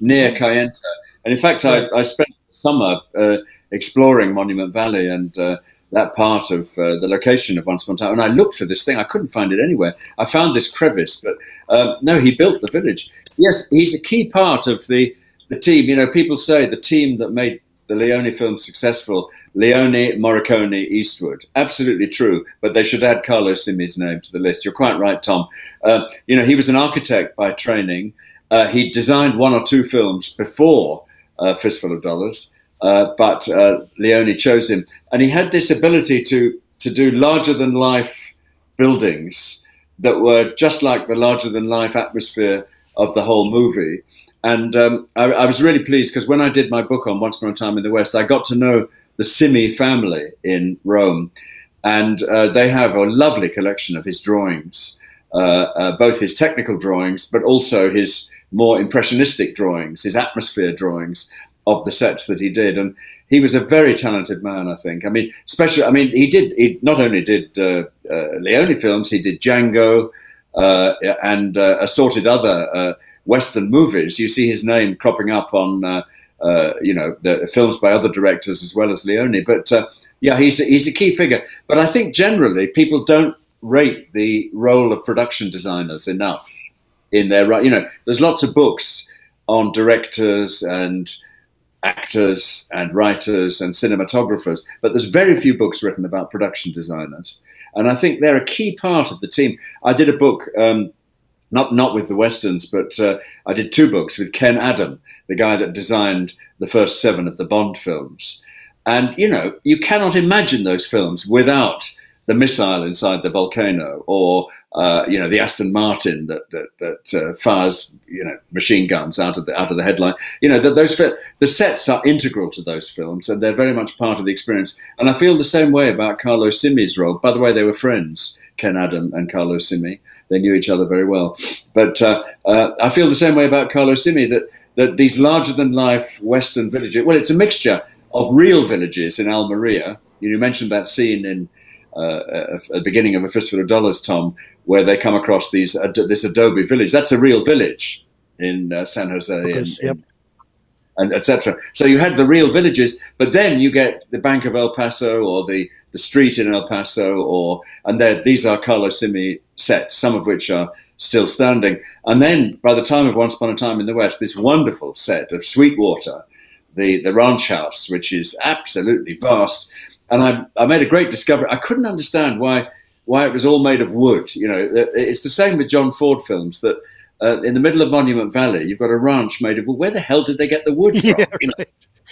near Kayenta, and in fact, I, I spent the summer uh, exploring Monument Valley and. Uh, that part of uh, the location of Once Upon a Time. And I looked for this thing. I couldn't find it anywhere. I found this crevice, but um, no, he built the village. Yes, he's a key part of the, the team. You know, people say the team that made the Leone film successful, Leone, Morricone, Eastwood. Absolutely true, but they should add Carlo Simi's name to the list. You're quite right, Tom. Uh, you know, he was an architect by training. Uh, he designed one or two films before uh, Fistful of Dollars. Uh, but uh, Leone chose him, and he had this ability to to do larger than life buildings that were just like the larger than life atmosphere of the whole movie. And um, I, I, was really pleased because when I did my book on Once Upon a Time in the West, I got to know the Simi family in Rome, and uh, they have a lovely collection of his drawings, uh, uh, both his technical drawings, but also his more impressionistic drawings, his atmosphere drawings of the sets that he did. And he was a very talented man, I think. I mean, especially, I mean, he did, he not only did uh, uh, Leone films, he did Django uh, and uh, assorted other uh, Western movies. You see his name cropping up on, uh, you know, the films by other directors as well as Leone. But yeah, he's a, he's a key figure. But I think generally people don't rate the role of production designers enough in their, you know, there's lots of books on directors and actors and writers and cinematographers, but there's very few books written about production designers. And I think they're a key part of the team. I did a book, um, not not with the westerns, but uh, I did two books with Ken Adam, the guy that designed the first seven of the Bond films. And you know, you cannot imagine those films without the missile inside the volcano or uh, you know, the Aston Martin that that, that uh, fires you know machine guns out of the out of the headline. You know, that those the sets are integral to those films, and they're very much part of the experience. And I feel the same way about Carlo Simi's role. By the way, they were friends, Ken Adam and Carlo Simi. They knew each other very well. But uh, uh I feel the same way about Carlo Simi that that these larger than life Western villages. Well, it's a mixture of real villages in Almeria. You mentioned that scene in uh, a, a, beginning of a fistful of dollars, Tom, where they come across these uh, this adobe village. That's a real village in uh, San Jose and, yep. and etc. So you had the real villages, but then you get the Bank of El Paso or the the street in El Paso, or and these are Carlo Simi sets, some of which are still standing. And then by the time of Once Upon a Time in the West, this wonderful set of Sweetwater, the the ranch house, which is absolutely vast and I, I made a great discovery. I couldn't understand why why it was all made of wood. You know, it's the same with John Ford films that. Uh, in the middle of Monument Valley, you've got a ranch made of wood. Where the hell did they get the wood from? Yeah, you know?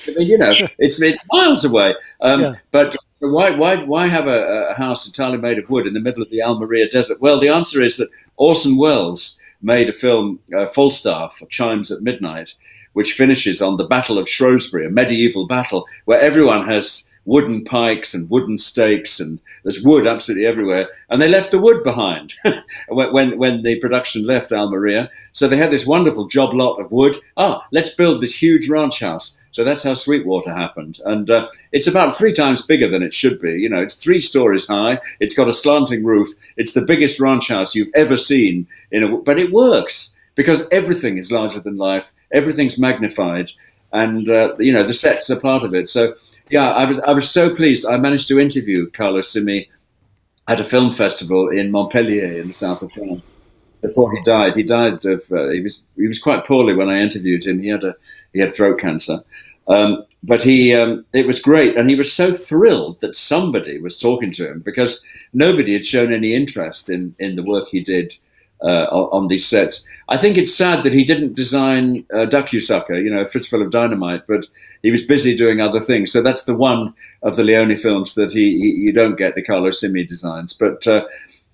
I mean, you know, it's, it's miles away. Um, Yeah. But so why, why, why have a, a house entirely made of wood in the middle of the Almeria desert? Well, the answer is that Orson Welles made a film, uh, Falstaff, Chimes at Midnight, which finishes on the Battle of Shrewsbury, a medieval battle where everyone has wooden pikes and wooden stakes and there's wood absolutely everywhere. And they left the wood behind when, when, the production left Almeria. So they had this wonderful job lot of wood. Ah, let's build this huge ranch house. So that's how Sweetwater happened. And uh, it's about three times bigger than it should be. You know, it's three stories high. It's got a slanting roof. It's the biggest ranch house you've ever seen. In a, but it works because everything is larger than life. Everything's magnified. And, uh, you know, the sets are part of it. So, yeah, I was, I was so pleased. I managed to interview Carlo Simi at a film festival in Montpellier in the south of France before he died. He died of uh, he was he was quite poorly when I interviewed him. He had a he had throat cancer, um, but he um, it was great, and he was so thrilled that somebody was talking to him because nobody had shown any interest in in the work he did. Uh, on these sets, I think it's sad that he didn't design uh, Duck You Sucker, you know, a fistful of dynamite, but he was busy doing other things. So that's the one of the Leone films that he, he you don't get the Carlo Simi designs, but uh,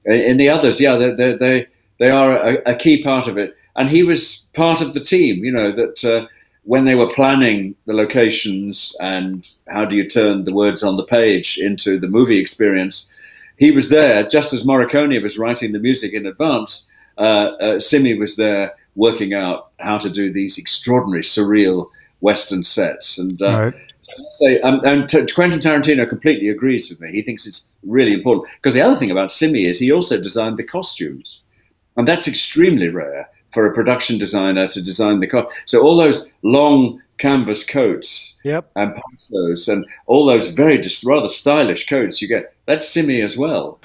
in the others, yeah, they they they, they are a, a, key part of it. And he was part of the team, you know, that uh, when they were planning the locations and how do you turn the words on the page into the movie experience, he was there just as Morricone was writing the music in advance. Uh, uh, Simi was there working out how to do these extraordinary, surreal Western sets. And uh, Right. say, um, and T- Quentin Tarantino completely agrees with me. He thinks it's really important because the other thing about Simi is he also designed the costumes, and that's extremely rare for a production designer to design the costume. So all those long canvas coats Yep. and ponchos and all those very just rather stylish coats you get that's Simi as well.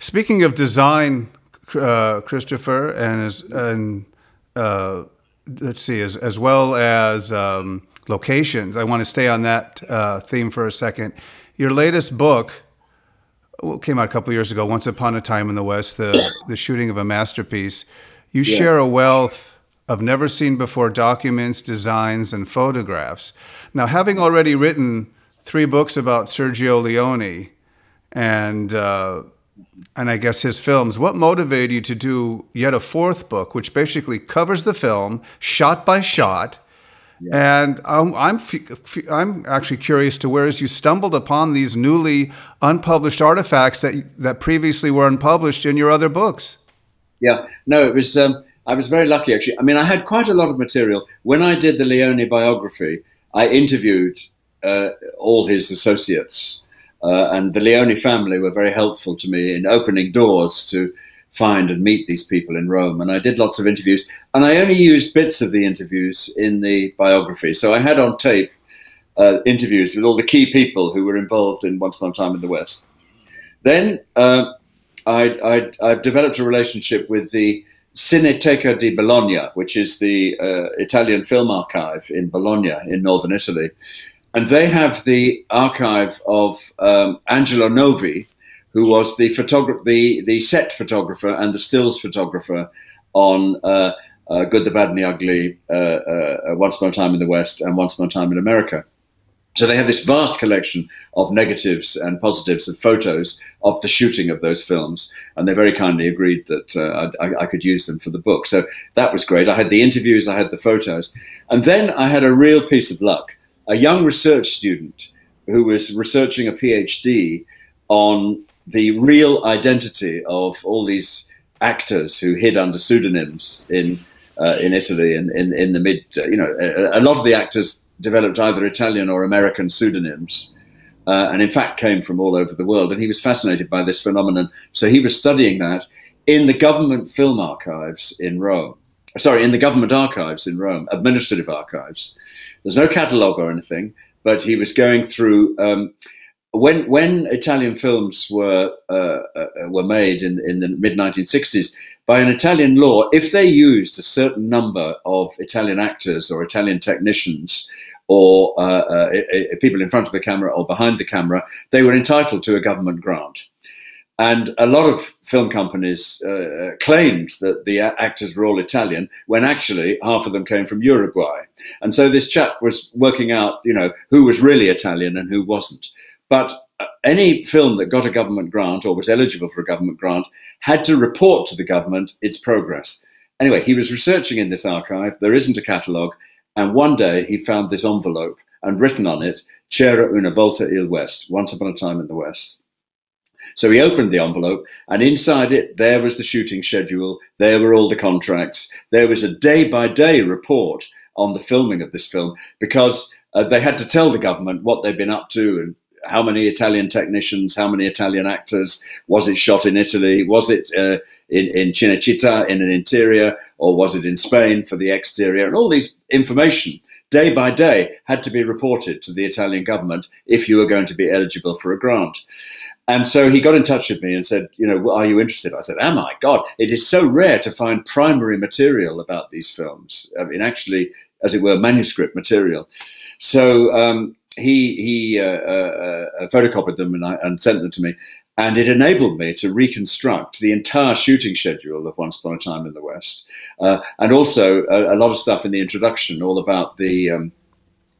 Speaking of design, uh, Christopher, and as and uh, let's see, as as well as um, locations, I want to stay on that uh, theme for a second. Your latest book came out a couple years ago, "Once Upon a Time in the West," the the shooting of a masterpiece. You share a wealth of never seen before documents, designs, and photographs. Now, having already written three books about Sergio Leone and uh, and I guess his films. What motivated you to do yet a fourth book, which basically covers the film shot by shot? And I'm I'm, f- f- I'm actually curious to where as you stumbled upon these newly unpublished artifacts that that previously were unpublished in your other books. Yeah, no, it was. Um, I was very lucky actually. I mean, I had quite a lot of material when I did the Leone biography. I interviewed uh, all his associates, uh, and the Leone family were very helpful to me in opening doors to find and meet these people in Rome. And I did lots of interviews, and I only used bits of the interviews in the biography. So I had on tape uh, interviews with all the key people who were involved in Once Upon a Time in the West. Then uh, I, developed a relationship with the Cineteca di Bologna, which is the uh, Italian film archive in Bologna in northern Italy. And they have the archive of um, Angelo Novi, who was the, the, the set photographer and the stills photographer on uh, uh, Good, the Bad, and the Ugly, uh, uh, Once Upon a Time in the West, and Once Upon a Time in America. So they have this vast collection of negatives and positives and photos of the shooting of those films, and they very kindly agreed that uh, I, I, could use them for the book. So that was great. I had the interviews, I had the photos, and then I had a real piece of luck. A young research student who was researching a PhD on the real identity of all these actors who hid under pseudonyms in uh, in Italy in, in, in the mid, uh, you know, a lot of the actors developed either Italian or American pseudonyms, uh, and in fact came from all over the world. And he was fascinated by this phenomenon. So he was studying that in the government film archives in Rome. Sorry, in the government archives in Rome, administrative archives. There's no catalogue or anything, but he was going through. Um, when when Italian films were uh, uh, were made in in the mid 1960s, by an Italian law, if they used a certain number of Italian actors or Italian technicians or uh, uh, people in front of the camera or behind the camera, they were entitled to a government grant. And a lot of film companies uh, claimed that the actors were all Italian, when actually half of them came from Uruguay. And so this chap was working out, you know, who was really Italian and who wasn't. But uh, any film that got a government grant or was eligible for a government grant had to report to the government its progress. Anyway, he was researching in this archive. There isn't a catalogue. And one day he found this envelope and written on it, C'era una volta il West, once upon a time in the West. So he opened the envelope, and inside it, there was the shooting schedule, there were all the contracts, there was a day by day report on the filming of this film because uh, they had to tell the government what they'd been up to and how many Italian technicians, how many Italian actors, was it shot in Italy, was it uh, in, in Cinecittà in an interior, or was it in Spain for the exterior, and all these information day by day had to be reported to the Italian government if you were going to be eligible for a grant. And so he got in touch with me and said, you know, are you interested? I said, am I? God, it is so rare to find primary material about these films. I mean, actually, as it were, manuscript material. So um, he he uh, uh, uh, photocopied them and, I, and sent them to me, and it enabled me to reconstruct the entire shooting schedule of Once Upon a Time in the West, uh, and also a, a, lot of stuff in the introduction, all about the um,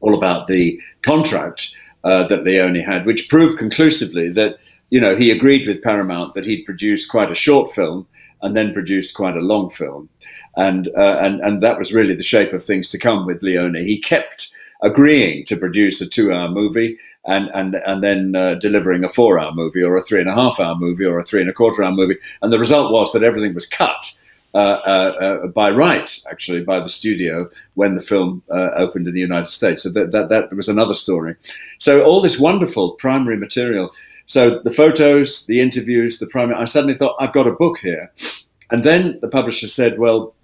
all about the contract uh, that Leone had, which proved conclusively that you know, he agreed with Paramount that he'd produced quite a short film and then produced quite a long film, and uh, and and that was really the shape of things to come with Leone. He kept agreeing to produce a two-hour movie and and and then uh, delivering a four-hour movie or a three and a half-hour movie or a three and a quarter-hour movie, and the result was that everything was cut. Uh, uh, uh by right, actually, by the studio when the film uh, opened in the United States. So that, that, that was another story. So all this wonderful primary material so the photos, the interviews, the primary, I suddenly thought, I've got a book here. And then the publisher said, well,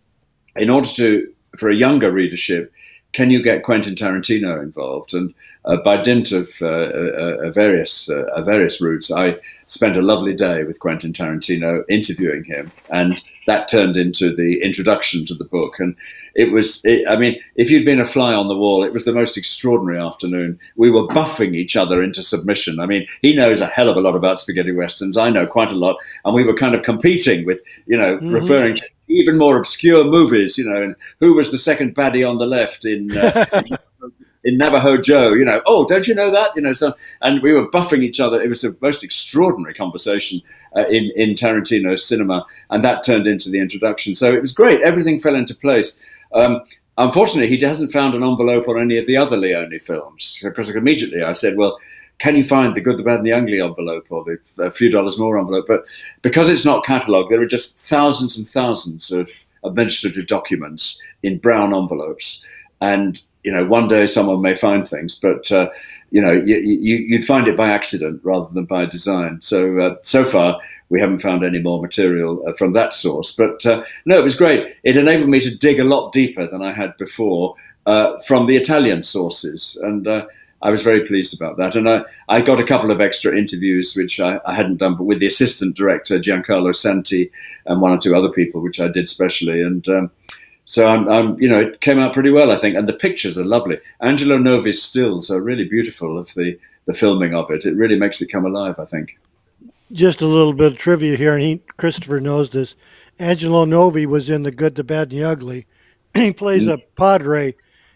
in order to, for a younger readership, can you get Quentin Tarantino involved? And uh, by dint of uh, uh, uh various uh, various routes, I spent a lovely day with Quentin Tarantino interviewing him, and that turned into the introduction to the book. And it was, it, I mean, if you'd been a fly on the wall, it was the most extraordinary afternoon. We were buffing each other into submission. I mean, he knows a hell of a lot about spaghetti westerns. I know quite a lot, and we were kind of competing with, you know, mm-hmm. referring to even more obscure movies, you know, and who was the second baddie on the left in. Uh, in Navajo Joe, you know, oh, don't you know that? You know, so and we were buffing each other. It was the most extraordinary conversation uh, in in Tarantino's cinema, and that turned into the introduction. So it was great. Everything fell into place. Um, unfortunately, he hasn't found an envelope on any of the other Leone films because immediately I said, well. Can you find the good, the bad, and the ugly envelope, or the a few dollars more envelope? But because it's not catalogued, there are just thousands and thousands of administrative documents in brown envelopes, and you know, one day someone may find things, but uh, you know, you, would find it by accident rather than by design. So uh, so far, we haven't found any more material uh, from that source. But uh, no, it was great. It enabled me to dig a lot deeper than I had before uh, from the Italian sources, and uh, I was very pleased about that. And I, I got a couple of extra interviews, which I, I, hadn't done, but with the assistant director, Giancarlo Santi, and one or two other people, which I did specially. And um, so I'm, I'm, you know, it came out pretty well, I think, and the pictures are lovely. Angelo Novi's stills are really beautiful of the the filming of it. It really makes it come alive, I think. Just a little bit of trivia here, and he Christopher knows this. Angelo Novi was in The Good, the Bad, and the Ugly. he plays mm. a padre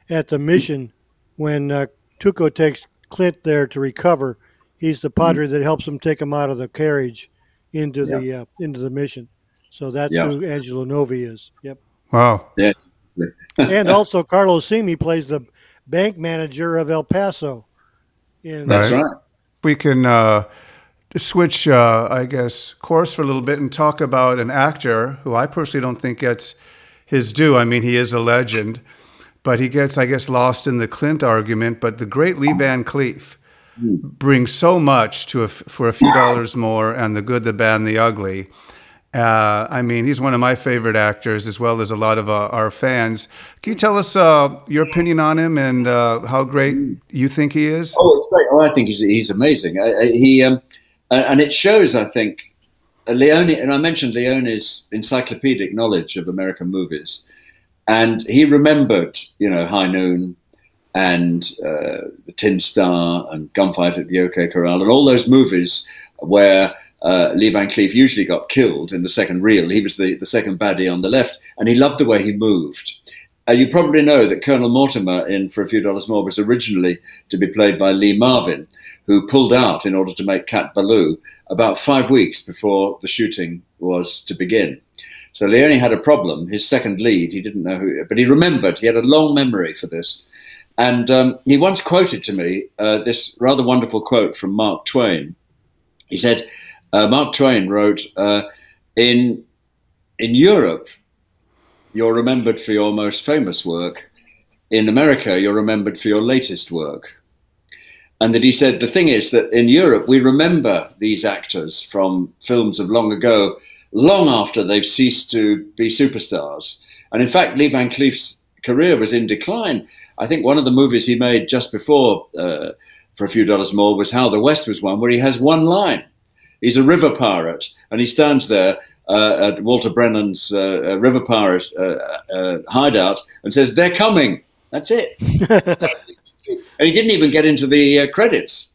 at the mission when uh, Tuco takes Clint there to recover. He's the padre mm. that helps him take him out of the carriage into yeah. the uh, into the mission. So that's yeah. who Angelo Novi is. Yep. Wow. Yeah. and also Carlos Simi plays the bank manager of El Paso. In That's right. We can uh, switch, uh, I guess, course for a little bit and talk about an actor who I personally don't think gets his due. I mean, he is a legend, but he gets, I guess, lost in the Clint argument. But the great Lee Van Cleef brings so much to a, for a few dollars more and the good, the bad, and the ugly. Uh, I mean, he's one of my favorite actors, as well as a lot of uh, our fans. Can you tell us uh, your opinion on him and uh, how great you think he is? Oh, it's great. Oh, I think he's he's amazing. I, I, he um, and it shows. I think uh, Leone, and I mentioned Leone's encyclopedic knowledge of American movies, and he remembered, you know, High Noon and uh, Tin Star and Gunfight at the OK Corral and all those movies where uh, Lee Van Cleef usually got killed in the second reel. He was the, the second baddie on the left, and he loved the way he moved. Uh, you probably know that Colonel Mortimer in For a Few Dollars More was originally to be played by Lee Marvin, who pulled out in order to make Cat Ballou about five weeks before the shooting was to begin. So Leone had a problem. His second lead, he didn't know who, but he remembered. He had a long memory for this. And um, he once quoted to me uh, this rather wonderful quote from Mark Twain. He said, uh, Mark Twain wrote, uh, in, in Europe, you're remembered for your most famous work. In America, you're remembered for your latest work. And that he said the thing is that in Europe, we remember these actors from films of long ago, long after they've ceased to be superstars. And in fact, Lee Van Cleef's career was in decline. I think one of the movies he made just before uh, For a Few Dollars More was How the West Was Won, where he has one line. He's a river pirate, and he stands there uh, at Walter Brennan's uh, uh river pirate uh, uh, hideout and says, "They're coming." That's it. and he didn't even get into the credits.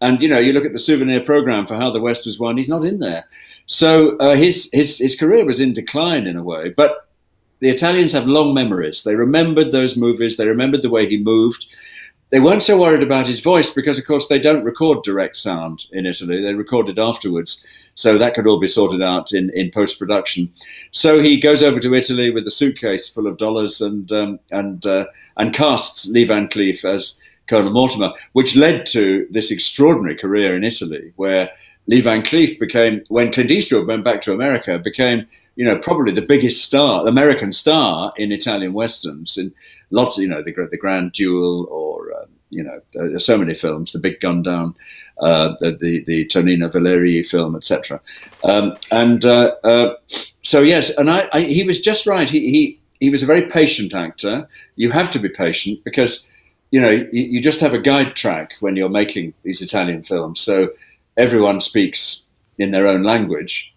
And you know, you look at the souvenir program for How the West Was Won; he's not in there. So his his his career was in decline in a way, but the Italians have long memories. They remembered those movies. They remembered the way he moved. They weren't so worried about his voice because, of course, they don't record direct sound in Italy. They record it afterwards. So that could all be sorted out in, in post production. So he goes over to Italy with a suitcase full of dollars and, um, and, uh, and casts Lee Van Cleef as Colonel Mortimer, which led to this extraordinary career in Italy where Lee Van Cleef became, when Clint Eastwood went back to America, became you know, probably the biggest star, American star in Italian westerns, in lots of, you know, the, the Grand Duel or, um, you know, there's so many films, The Big Gun Down, uh, the, the Tonino Valerii film, etc. Um, and uh, uh, so, yes, and I, I, he was just right. He, he, he was a very patient actor. You have to be patient because, you know, you, you just have a guide track when you're making these Italian films. So everyone speaks in their own language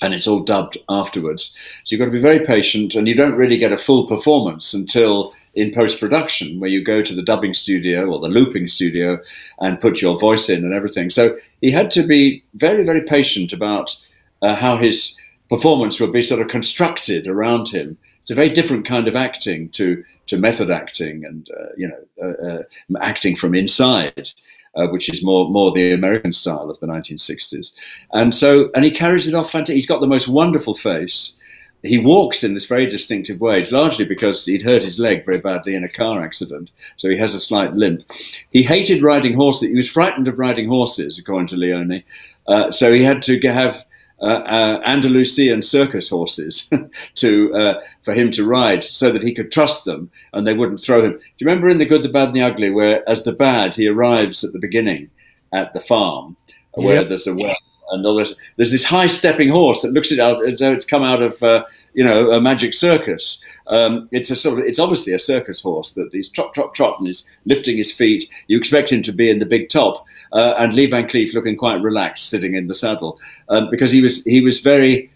and it's all dubbed afterwards. So you've got to be very patient, and you don't really get a full performance until in post production, where you go to the dubbing studio or the looping studio and put your voice in and everything. So he had to be very, very patient about uh, how his performance would be sort of constructed around him. It's a very different kind of acting to to method acting and uh, you know uh, uh acting from inside uh, which is more more the American style of the 1960s. And so, and he carries it off. Fantastic. He's got the most wonderful face. He walks in this very distinctive way, largely because he'd hurt his leg very badly in a car accident, so he has a slight limp. He hated riding horses. He was frightened of riding horses, according to Leone. Uh, so he had to have Andalusian circus horses to uh, for him to ride, so that he could trust them and they wouldn't throw him. Do you remember in the Good, the Bad, and the Ugly, where as the bad he arrives at the beginning at the farm where yep. there's a well and there's, there's this high stepping horse that looks it out as though it's come out of uh, you know a magic circus. Um, it's a sort of it's obviously a circus horse that he's trot trot trot and he's lifting his feet. You expect him to be in the big top, uh, and Lee Van Cleef looking quite relaxed sitting in the saddle um, because he was he was very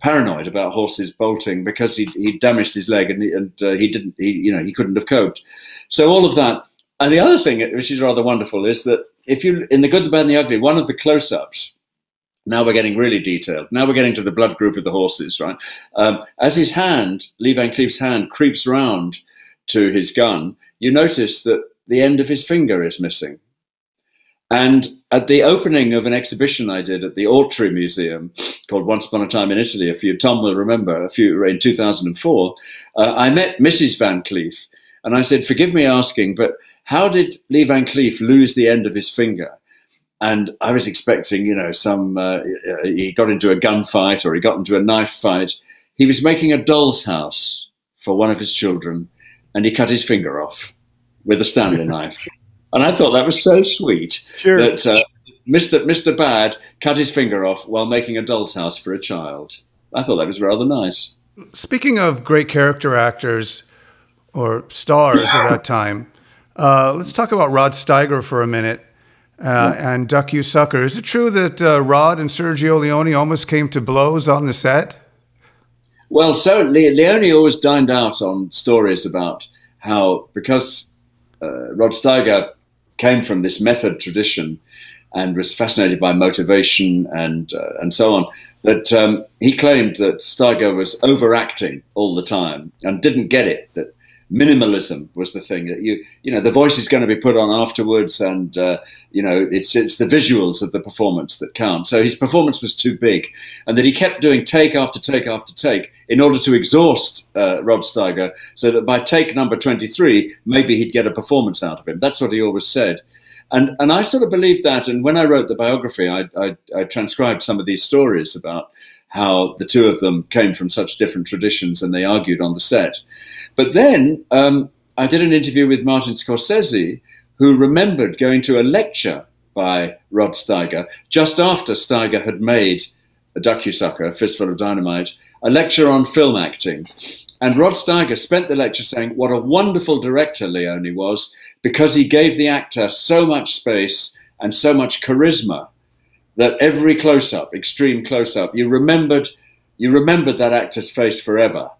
paranoid about horses bolting because he he damaged his leg and he, and uh, he didn't he you know he couldn't have coped. So all of that. And the other thing, which is rather wonderful, is that if you in the good, the bad, and the ugly, one of the close-ups now we're getting really detailed. Now we're getting to the blood group of the horses, right? Um, as his hand, Lee Van Cleef's hand, creeps round to his gun, you notice that the end of his finger is missing. And at the opening of an exhibition I did at the Autry Museum called Once Upon a Time in Italy, a few Tom will remember, a few in 2004, uh, I met Mrs. Van Cleef, and I said, "Forgive me asking, but how did Lee Van Cleef lose the end of his finger?" And I was expecting, you know, some, uh, he got into a gunfight or he got into a knife fight. He was making a doll's house for one of his children and he cut his finger off with a Stanley knife. And I thought that was so sweet sure. that uh, Mr. Mr. Bad cut his finger off while making a doll's house for a child. I thought that was rather nice. Speaking of great character actors or stars at that time, uh, let's talk about Rod Steiger for a minute uh, and Duck You Sucker. Is it true that uh, Rod and Sergio Leone almost came to blows on the set? Well, so Le- Leone always dined out on stories about how, because uh, Rod Steiger came from this method tradition, and was fascinated by motivation and uh, and so on. That um, he claimed that Steiger was overacting all the time and didn't get it. That minimalism was the thing that you you know the voice is going to be put on afterwards and uh, you know it's it's the visuals of the performance that count. So his performance was too big and that he kept doing take after take after take in order to exhaust uh, Rod Steiger so that by take number 23 maybe he'd get a performance out of him. That's what he always said. And and I sort of believed that and when I wrote the biography I, I, I transcribed some of these stories about how the two of them came from such different traditions and they argued on the set. But then um, I did an interview with Martin Scorsese, who remembered going to a lecture by Rod Steiger just after Steiger had made a Duck You Sucker, a Fistful of Dynamite, a lecture on film acting. And Rod Steiger spent the lecture saying what a wonderful director Leone was because he gave the actor so much space and so much charisma that every close-up, extreme close-up, you remembered, you remembered that actor's face forever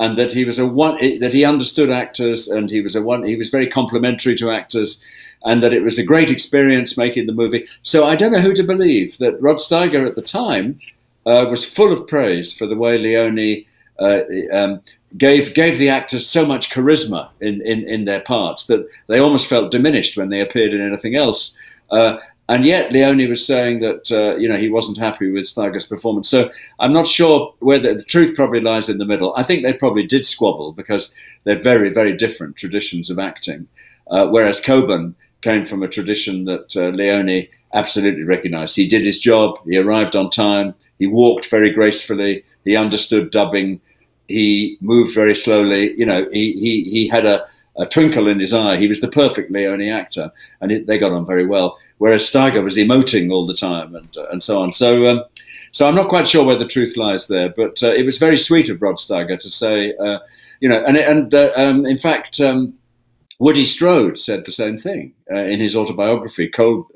and that he was a one that he understood actors and he was a one he was very complimentary to actors and that it was a great experience making the movie. So i don't know who to believe that rod steiger at the time uh, was full of praise for the way leone uh, um, gave gave the actors so much charisma in, in, in their parts that they almost felt diminished when they appeared in anything else. Uh, and yet Leone was saying that uh, you know he wasn't happy with Steiger's performance. So I'm not sure whether the truth probably lies in the middle. I think they probably did squabble because they're very very different traditions of acting. Uh, whereas Coburn came from a tradition that uh, Leone absolutely recognised. He did his job. He arrived on time. He walked very gracefully. He understood dubbing. He moved very slowly. You know, he he he had a a twinkle in his eye. He was the perfect Leone actor, and it, they got on very well. Whereas Steiger was emoting all the time, and uh, and so on. So. Um, so I'm not quite sure where the truth lies there, but uh, it was very sweet of Rod Steiger to say, uh, you know, and and uh, um, in fact, um, Woody Strode said the same thing uh, in his autobiography, Cold,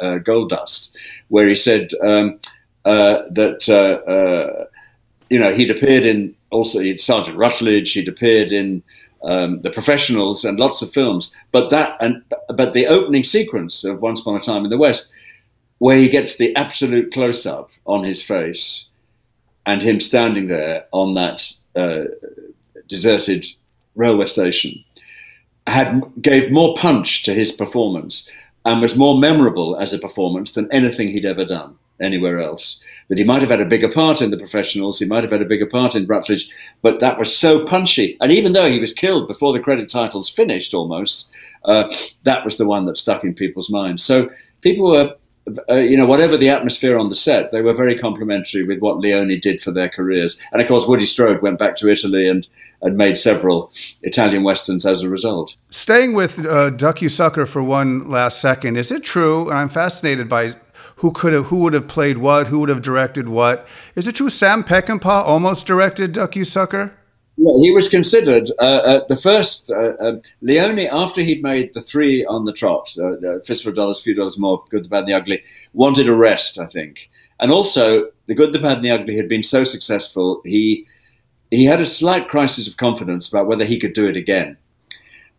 uh, Gold Dust, where he said um, that you know he'd appeared in also Sergeant Rutledge, he'd appeared in um, the professionals and lots of films. But that and but the opening sequence of Once Upon a Time in the West, where he gets the absolute close up on his face, and him standing there on that uh, deserted railway station, had gave more punch to his performance and was more memorable as a performance than anything he'd ever done anywhere else. That he might have had a bigger part in the professionals, he might have had a bigger part in Rutledge, but that was so punchy. And even though he was killed before the credit titles finished almost, uh, that was the one that stuck in people's minds. So people were, uh, you know, whatever the atmosphere on the set, they were very complimentary with what Leone did for their careers. And of course, Woody Strode went back to Italy and, and made several Italian westerns as a result. Staying with uh, Duck You Sucker for one last second, is it true? And I'm fascinated by who could have who would have played what, who would have directed what. Is it true Sam Peckinpah almost directed Duck You Sucker? Yeah, he was considered uh, uh, the first uh, Leone after he'd made the three on the trot, uh, uh, Fistful of Dollars, Few Dollars More, Good, the Bad, and the Ugly, wanted a rest, I think, and also the Good, the Bad, and the Ugly had been so successful he he had a slight crisis of confidence about whether he could do it again.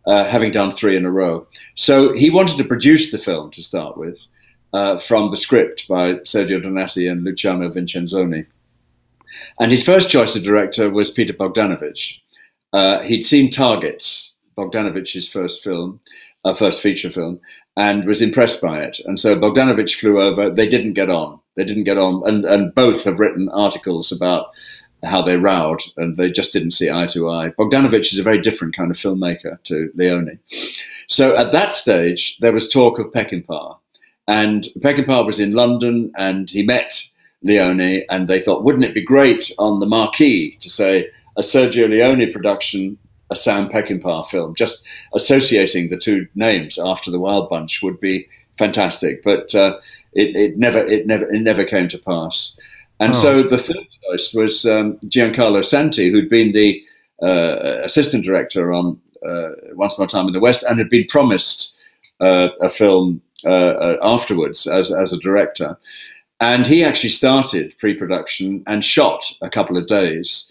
Uh, having done three in a row. So he wanted to produce the film to start with, uh, from the script by Sergio Donati and Luciano Vincenzoni. And his first choice of director was Peter Bogdanovich. Uh, he'd seen Targets, Bogdanovich's first film, uh, first feature film, and was impressed by it. And so Bogdanovich flew over. They didn't get on. They didn't get on. And, and both have written articles about how they rowed and they just didn't see eye to eye. Bogdanovich is a very different kind of filmmaker to Leone. So at that stage, there was talk of Peckinpah. And Peckinpah was in London and he met Leone, and they thought, wouldn't it be great on the marquee to say a Sergio Leone production, a Sam Peckinpah film? Just associating the two names after the Wild Bunch would be fantastic. But uh, it, it, never, it never, it never came to pass. And oh. so the third choice was um, Giancarlo Santi, who'd been the uh, assistant director on uh, Once Upon a Time in the West and had been promised uh, a film uh, uh, afterwards as, as a director. And he actually started pre production and shot a couple of days.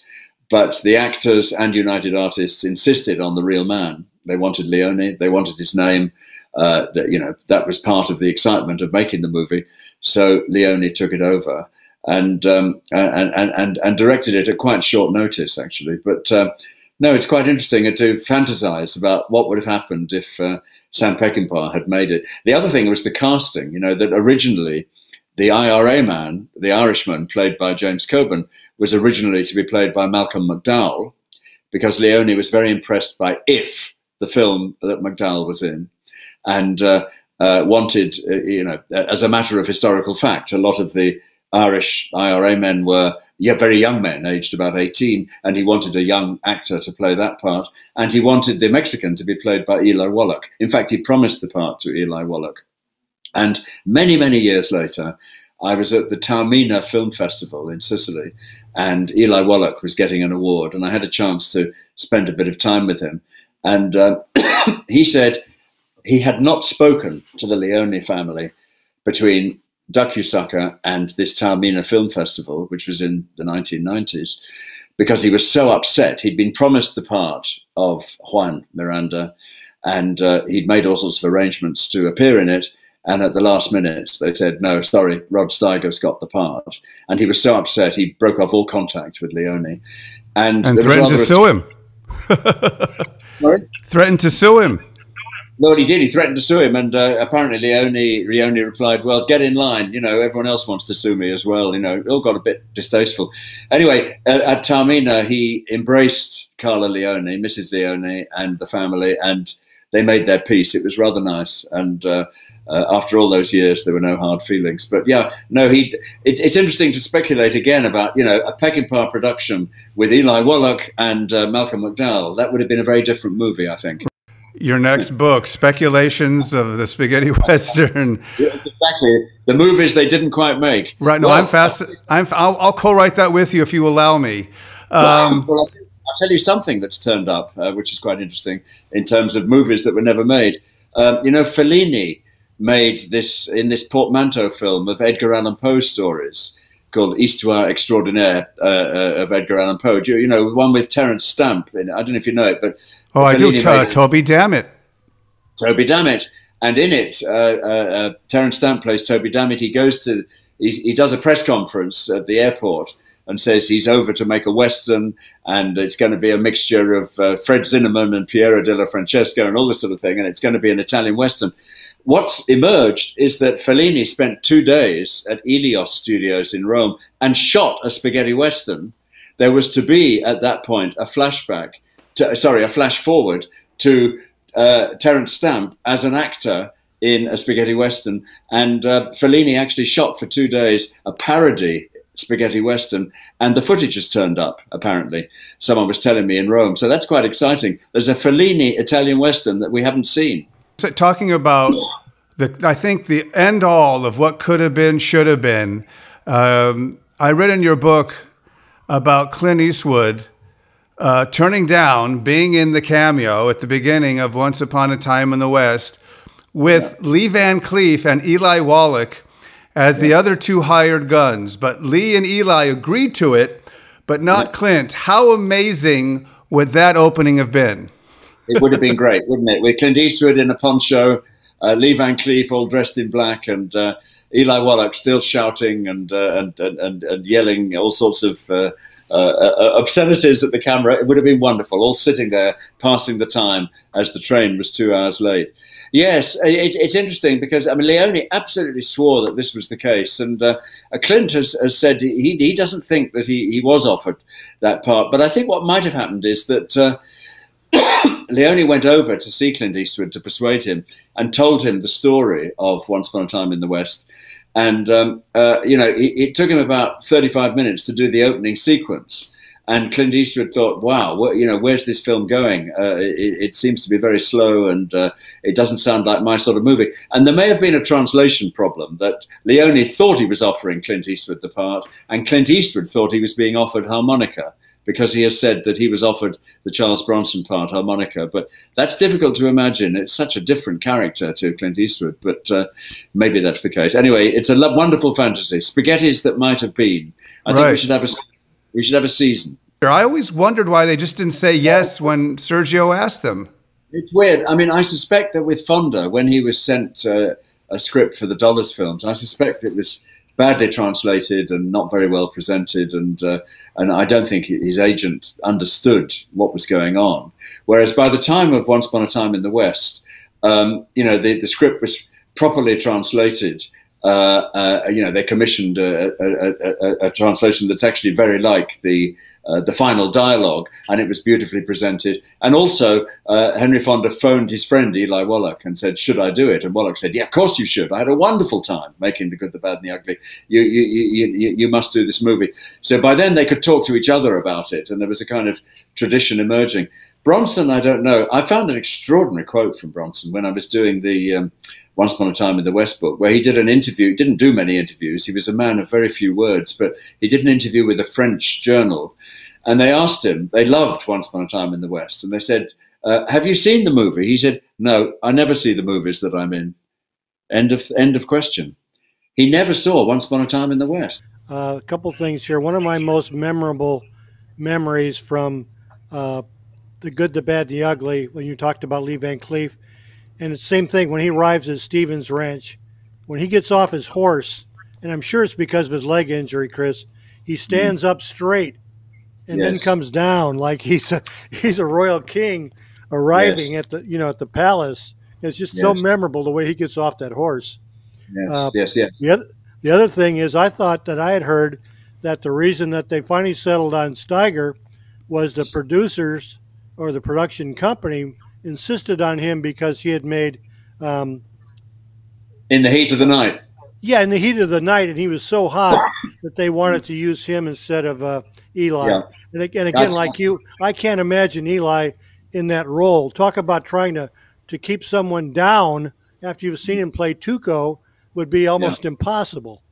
But the actors and United Artists insisted on the real man. They wanted Leone, they wanted his name. uh, that you know that was part of the excitement of making the movie. So Leone took it over and um, and, and and and directed it at quite short notice, actually. But uh, no, it's quite interesting to fantasize about what would have happened if uh, Sam Peckinpah had made it. The other thing was the casting. You know that originally the IRA man, the Irishman, played by James Coburn, was originally to be played by Malcolm McDowell, because Leone was very impressed by If, the film that McDowell was in, and uh, uh, wanted, uh, you know, as a matter of historical fact, a lot of the Irish IRA men were yeah, very young men, aged about 18, and he wanted a young actor to play that part. And he wanted the Mexican to be played by Eli Wallach. In fact, he promised the part to Eli Wallach. And many, many years later, I was at the Taormina Film Festival in Sicily, and Eli Wallach was getting an award, and I had a chance to spend a bit of time with him. And uh, he said he had not spoken to the Leone family between Duck and this Taormina Film Festival, which was in the 1990s, because he was so upset. He'd been promised the part of Juan Miranda, and uh, he'd made all sorts of arrangements to appear in it. And at the last minute, they said, no, sorry, Rod Steiger's got the part. And he was so upset, he broke off all contact with Leone. And, and threatened to sue him. sorry? Threatened to sue him. Well, he did. He threatened to sue him, and uh, apparently Leone Leone replied, "Well, get in line. You know, everyone else wants to sue me as well. You know, it all got a bit distasteful." Anyway, at, at Taormina, he embraced Carla Leone, Mrs. Leone, and the family, and they made their peace. It was rather nice, and uh, uh, after all those years, there were no hard feelings. But yeah, no, he. It, it's interesting to speculate again about you know a Peckinpah production with Eli Wallach and uh, Malcolm McDowell. That would have been a very different movie, I think your next book, Speculations of the Spaghetti Western. Yes, exactly. The movies they didn't quite make. Right. No, well, I'm fast. I'm. I'll, I'll, co-write that with you if you allow me. Um, well, I'll, I'll, tell you something that's turned up, uh, which is quite interesting in terms of movies that were never made. Um, you know, Fellini made this in this portmanteau film of Edgar Allan Poe stories called Histoire Extraordinaire uh, uh, of Edgar Allan Poe. You, you know, one with Terence Stamp. In it. I don't know if you know it, but oh, I do. Uh, Toby Dammit. Toby Dammit, and in it, uh, uh, uh, Terence Stamp plays Toby Dammit. He goes to he does a press conference at the airport and says he's over to make a western, and it's going to be a mixture of Fred Zinnemann and Piero della Francesca and all this sort of thing, and it's going to be an Italian western what's emerged is that Fellini spent two days at Elios Studios in Rome and shot a spaghetti western. There was to be at that point a flashback, to, sorry, a flash forward to uh, Terence Stamp as an actor in a spaghetti western, and uh, Fellini actually shot for two days a parody spaghetti western, and the footage has turned up. Apparently, someone was telling me in Rome, so that's quite exciting. There's a Fellini Italian western that we haven't seen talking about the, I think the end all of what could have been, should have been. Um, I read in your book about Clint Eastwood uh, turning down being in the cameo at the beginning of Once Upon a Time in the West with yeah. Lee Van Cleef and Eli Wallach as yeah. the other two hired guns. But Lee and Eli agreed to it, but not yeah. Clint. How amazing would that opening have been? It would have been great, wouldn't it? With Clint Eastwood in a poncho, uh, Lee Van Cleef all dressed in black, and uh, Eli Wallach still shouting and, uh, and, and, and yelling all sorts of uh, uh, uh, obscenities at the camera. It would have been wonderful, all sitting there passing the time as the train was two hours late. Yes, it, it's interesting because I mean Leone absolutely swore that this was the case, and Clint has, has said he, he doesn't think that he, he was offered that part. But I think what might have happened is that Leone went over to see Clint Eastwood to persuade him and told him the story of Once Upon a Time in the West. And, um, uh, you know, it, it, took him about 35 minutes to do the opening sequence. And Clint Eastwood thought, wow, you know, where's this film going? Uh, it, it, seems to be very slow and uh, it doesn't sound like my sort of movie. And there may have been a translation problem that Leone thought he was offering Clint Eastwood the part, and Clint Eastwood thought he was being offered harmonica because he has said that he was offered the Charles Bronson part, harmonica. But that's difficult to imagine. It's such a different character to Clint Eastwood, but uh, maybe that's the case. Anyway, it's a wonderful fantasy. Spaghettis that might have been. I right. think we should have a we should have a season. I always wondered why they just didn't say yes when Sergio asked them. It's weird. I mean, I suspect that with Fonda, when he was sent uh, a script for the Dollars films, I suspect it was badly translated and not very well presented, and uh, and I don't think his agent understood what was going on. Whereas by the time of Once Upon a Time in the West, um, you know, the, the script was properly translated uh, uh, you know, they commissioned a, a, a, a, translation that's actually very like the uh, the final dialogue, and it was beautifully presented. And also, uh, Henry Fonda phoned his friend Eli Wallach and said, "Should I do it?" And Wallach said, "Yeah, of course you should. I had a wonderful time making the good, the bad, and the ugly. You you you you, you must do this movie." So by then they could talk to each other about it, and there was a kind of tradition emerging. Bronson, I don't know. I found an extraordinary quote from Bronson when I was doing the um, Once Upon a Time in the West book, where he did an interview. Didn't do many interviews. He was a man of very few words, but he did an interview with a French journal. And they asked him, they loved Once Upon a Time in the West. And they said, uh, Have you seen the movie? He said, No, I never see the movies that I'm in. End of, end of question. He never saw Once Upon a Time in the West. Uh, a couple things here. One of my most memorable memories from uh, the good, the bad, the ugly, when you talked about Lee Van Cleef. And it's the same thing when he arrives at Stevens Ranch. When he gets off his horse, and I'm sure it's because of his leg injury, Chris, he stands mm. up straight and yes. then comes down like he's a he's a royal king arriving yes. at the you know at the palace. It's just yes. so memorable the way he gets off that horse. Yes, uh, yes, yes. The other, the other thing is, I thought that I had heard that the reason that they finally settled on Steiger was the producers or the production company insisted on him because he had made um, in the heat of the night. Yeah, in the heat of the night, and he was so hot that they wanted to use him instead of uh, Eli. Yeah. And, again, That's like you, I can't imagine Eli in that role. Talk about trying to to keep someone down after you've seen him play Tuco would be almost yeah. impossible.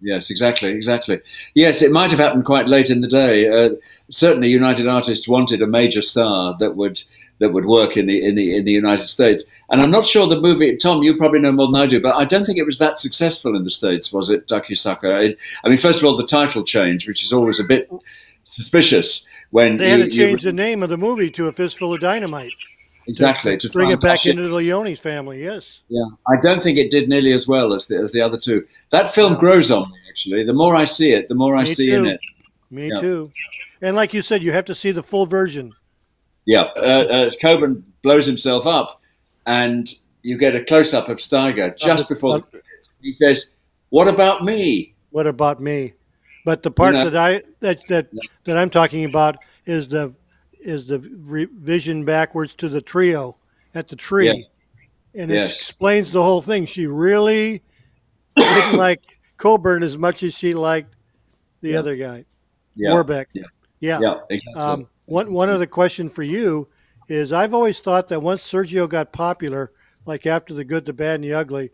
Yes, exactly, exactly. Yes, it might have happened quite late in the day. Uh, certainly, United Artists wanted a major star that would that would work in the in the in the United States. And I'm not sure the movie. Tom, you probably know more than I do, but I don't think it was that successful in the states, was it, Duck You Sucker? I, mean, first of all, the title change, which is always a bit suspicious when they you, had to change the name of the movie to A Fistful of Dynamite. Exactly to, to bring it back into the Leone's family. Yes. Yeah, I don't think it did nearly as well as the, as the other two. That film grows on me. Actually, the more I see it, the more I see too. in it. Me yeah. too. And like you said, you have to see the full version. Yeah, uh, uh, Coburn blows himself up, and you get a close up of Steiger just uh, before the, he says, "What about me? What about me?" But the part you know, that I that that yeah. that I'm talking about is the is the vision backwards to the trio at the tree, yeah. and yes. it explains the whole thing. She really didn't like Coburn as much as she liked the yeah. other guy, yeah. Warbeck. Yeah, yeah, yeah exactly. Um, one one other question for you is: I've always thought that once Sergio got popular, like after the Good, the Bad, and the Ugly,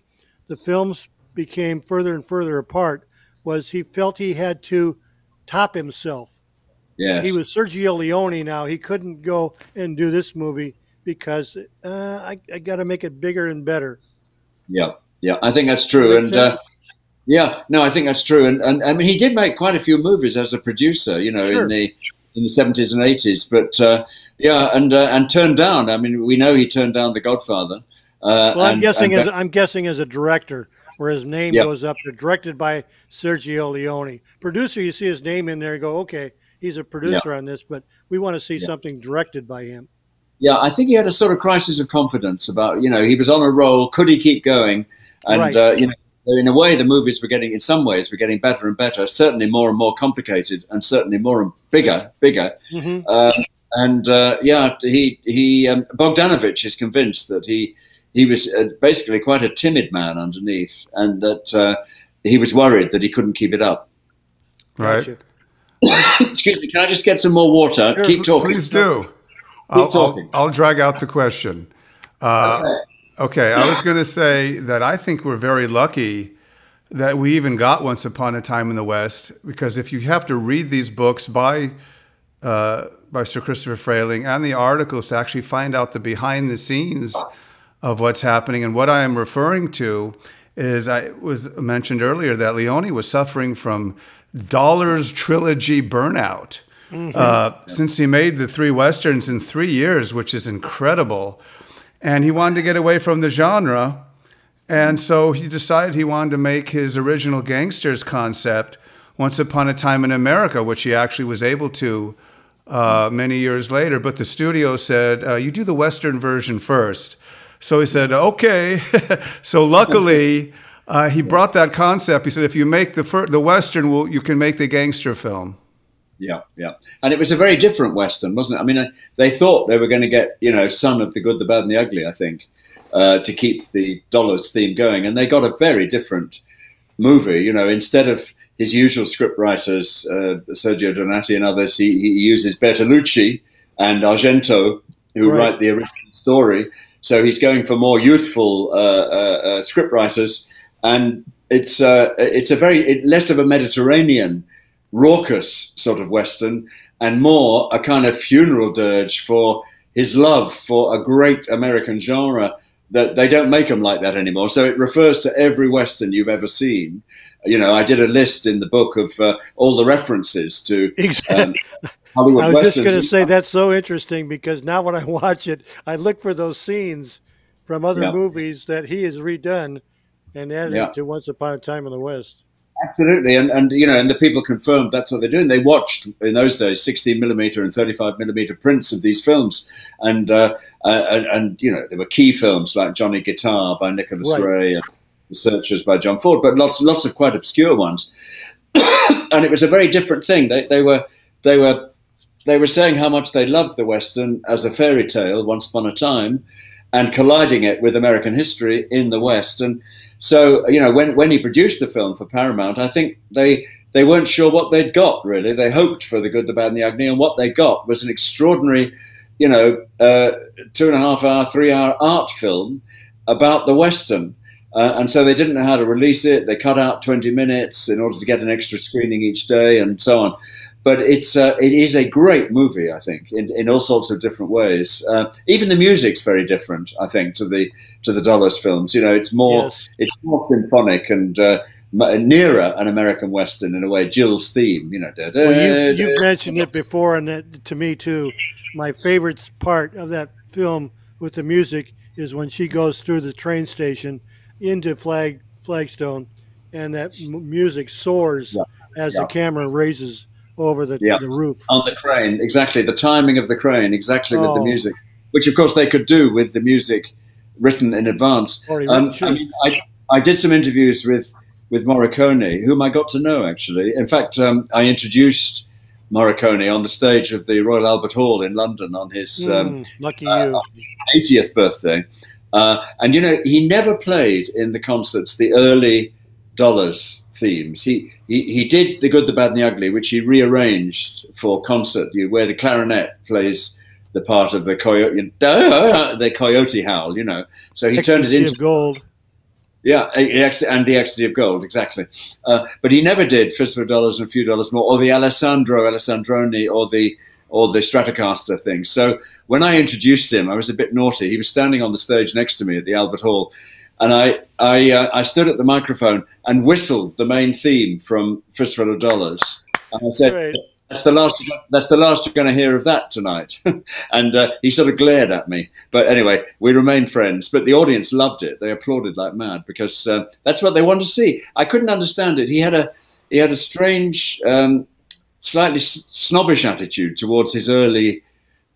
the films became further and further apart. Was he felt he had to top himself? Yes. He was Sergio Leone now. He couldn't go and do this movie because uh, I, I got to make it bigger and better. Yeah, yeah, I think that's true. And uh, yeah, no, I think that's true. And, and I mean, he did make quite a few movies as a producer, you know, sure. in the in the seventies and eighties. But uh, yeah, and uh, and turned down. I mean, we know he turned down The Godfather. Uh, well, I'm and, guessing and, as I'm guessing as a director, where his name yeah. goes up there, directed by Sergio Leone. Producer, you see his name in there, you go, okay, he's a producer yeah. on this, but we want to see yeah. something directed by him. Yeah, I think he had a sort of crisis of confidence about, you know, he was on a roll. Could he keep going? And, right. uh, you know, in a way, the movies were getting, in some ways, were getting better and better, certainly more and more complicated and certainly more and bigger, bigger. Mm-hmm. Uh, and uh, yeah, he, he um, Bogdanovich is convinced that he, he was uh, basically quite a timid man underneath and that uh, he was worried that he couldn't keep it up. Right. Excuse me, can I just get some more water? Sure, Keep talking. Please do. Keep I'll, talking. I'll, I'll, drag out the question. Uh, okay. Okay, I was going to say that I think we're very lucky that we even got Once Upon a Time in the West, because if you have to read these books by uh, by Sir Christopher Frayling and the articles to actually find out the behind the scenes of what's happening, and what I am referring to is I was mentioned earlier that Leone was suffering from Dollars trilogy burnout. Mm-hmm. Uh, since he made the three westerns in three years, which is incredible. And he wanted to get away from the genre. And so he decided he wanted to make his original gangsters concept once Upon a Time in America, which he actually was able to uh, many years later. But the studio said, uh, You do the Western version first. So he said, Okay. so luckily, uh, he brought that concept. He said, If you make the, the Western, well, you can make the gangster film. Yeah, yeah. And it was a very different Western, wasn't it? I mean, uh, they thought they were going to get, you know, Son of the Good, the Bad, and the Ugly, I think, uh, to keep the Dollars theme going. And they got a very different movie. You know, instead of his usual scriptwriters, uh, Sergio Donati and others, he, he uses Bertolucci and Argento, who Right. write the original story. So he's going for more youthful uh, uh, uh, scriptwriters, and it's uh, it's a very it, less of a Mediterranean, raucous sort of western, and more a kind of funeral dirge for his love for a great American genre that they don't make them like that anymore. So it refers to every western you've ever seen. You know, I did a list in the book of uh, all the references to Exactly. um, Hollywood I was just going to say that's so interesting because now when I watch it, I look for those scenes from other Yeah. movies that he has redone and added Yeah. to Once Upon a Time in the West. Absolutely, and and you know, and the people confirmed that's what they're doing. They watched in those days 16 millimeter and 35 millimeter prints of these films, and uh, uh, and, and you know, there were key films like Johnny Guitar by Nicholas Right. Ray and The Searchers by John Ford, but lots lots of quite obscure ones. and it was a very different thing. They they were they were they were saying how much they loved the western as a fairy tale once upon a time, and colliding it with American history in the West. And so, you know, when when he produced the film for Paramount, I think they they weren't sure what they'd got. Really, they hoped for the good, the bad, and the ugly, and what they got was an extraordinary, you know, uh, two and a half hour, three hour art film about the Western. Uh, and so they didn't know how to release it. They cut out 20 minutes in order to get an extra screening each day, and so on but it's uh, it is a great movie, I think, in, in all sorts of different ways. Uh, even the music's very different, I think, to the to the Dollars films. You know, it's more Yes. it's more symphonic and uh, nearer an American western in a way. Jill's theme, you know. da- da- Well, you, da- you've mentioned it before, and that, to me too. My favorite part of that film with the music is when she goes through the train station into Flag Flagstone, and that m- music soars Yeah. as Yeah. the camera raises over the, Yeah. the roof. on the crane, exactly the timing of the crane, exactly with the Oh. music, which of course they could do with the music written in advance. Um. I mean, I, I did some interviews with with Morricone, whom I got to know actually. In fact, um, I introduced Morricone on the stage of the Royal Albert Hall in London on his um, Mm, lucky uh, you. 80th birthday. Uh, and you know, he never played in the concerts the early Dollars themes. He, he he did the Good, the Bad, and the Ugly, which he rearranged for concert, where the clarinet plays the part of the coyote, the coyote howl. You know, so he turned it Ecstasy into of gold. yeah, and the ecstasy of gold, exactly. Uh, but he never did Fistful of Dollars and a Few Dollars More, or the Alessandro Alessandroni, or the or the Stratocaster thing. So when I introduced him, I was a bit naughty. He was standing on the stage next to me at the Albert Hall, and I I, uh, I stood at the microphone and whistled the main theme from Fistful of Dollars, and I said. That's the last. That's the last you're going to hear of that tonight. and uh, he sort of glared at me. But anyway, we remained friends. But the audience loved it. They applauded like mad because uh, that's what they wanted to see. I couldn't understand it. He had a he had a strange, um, slightly s- snobbish attitude towards his early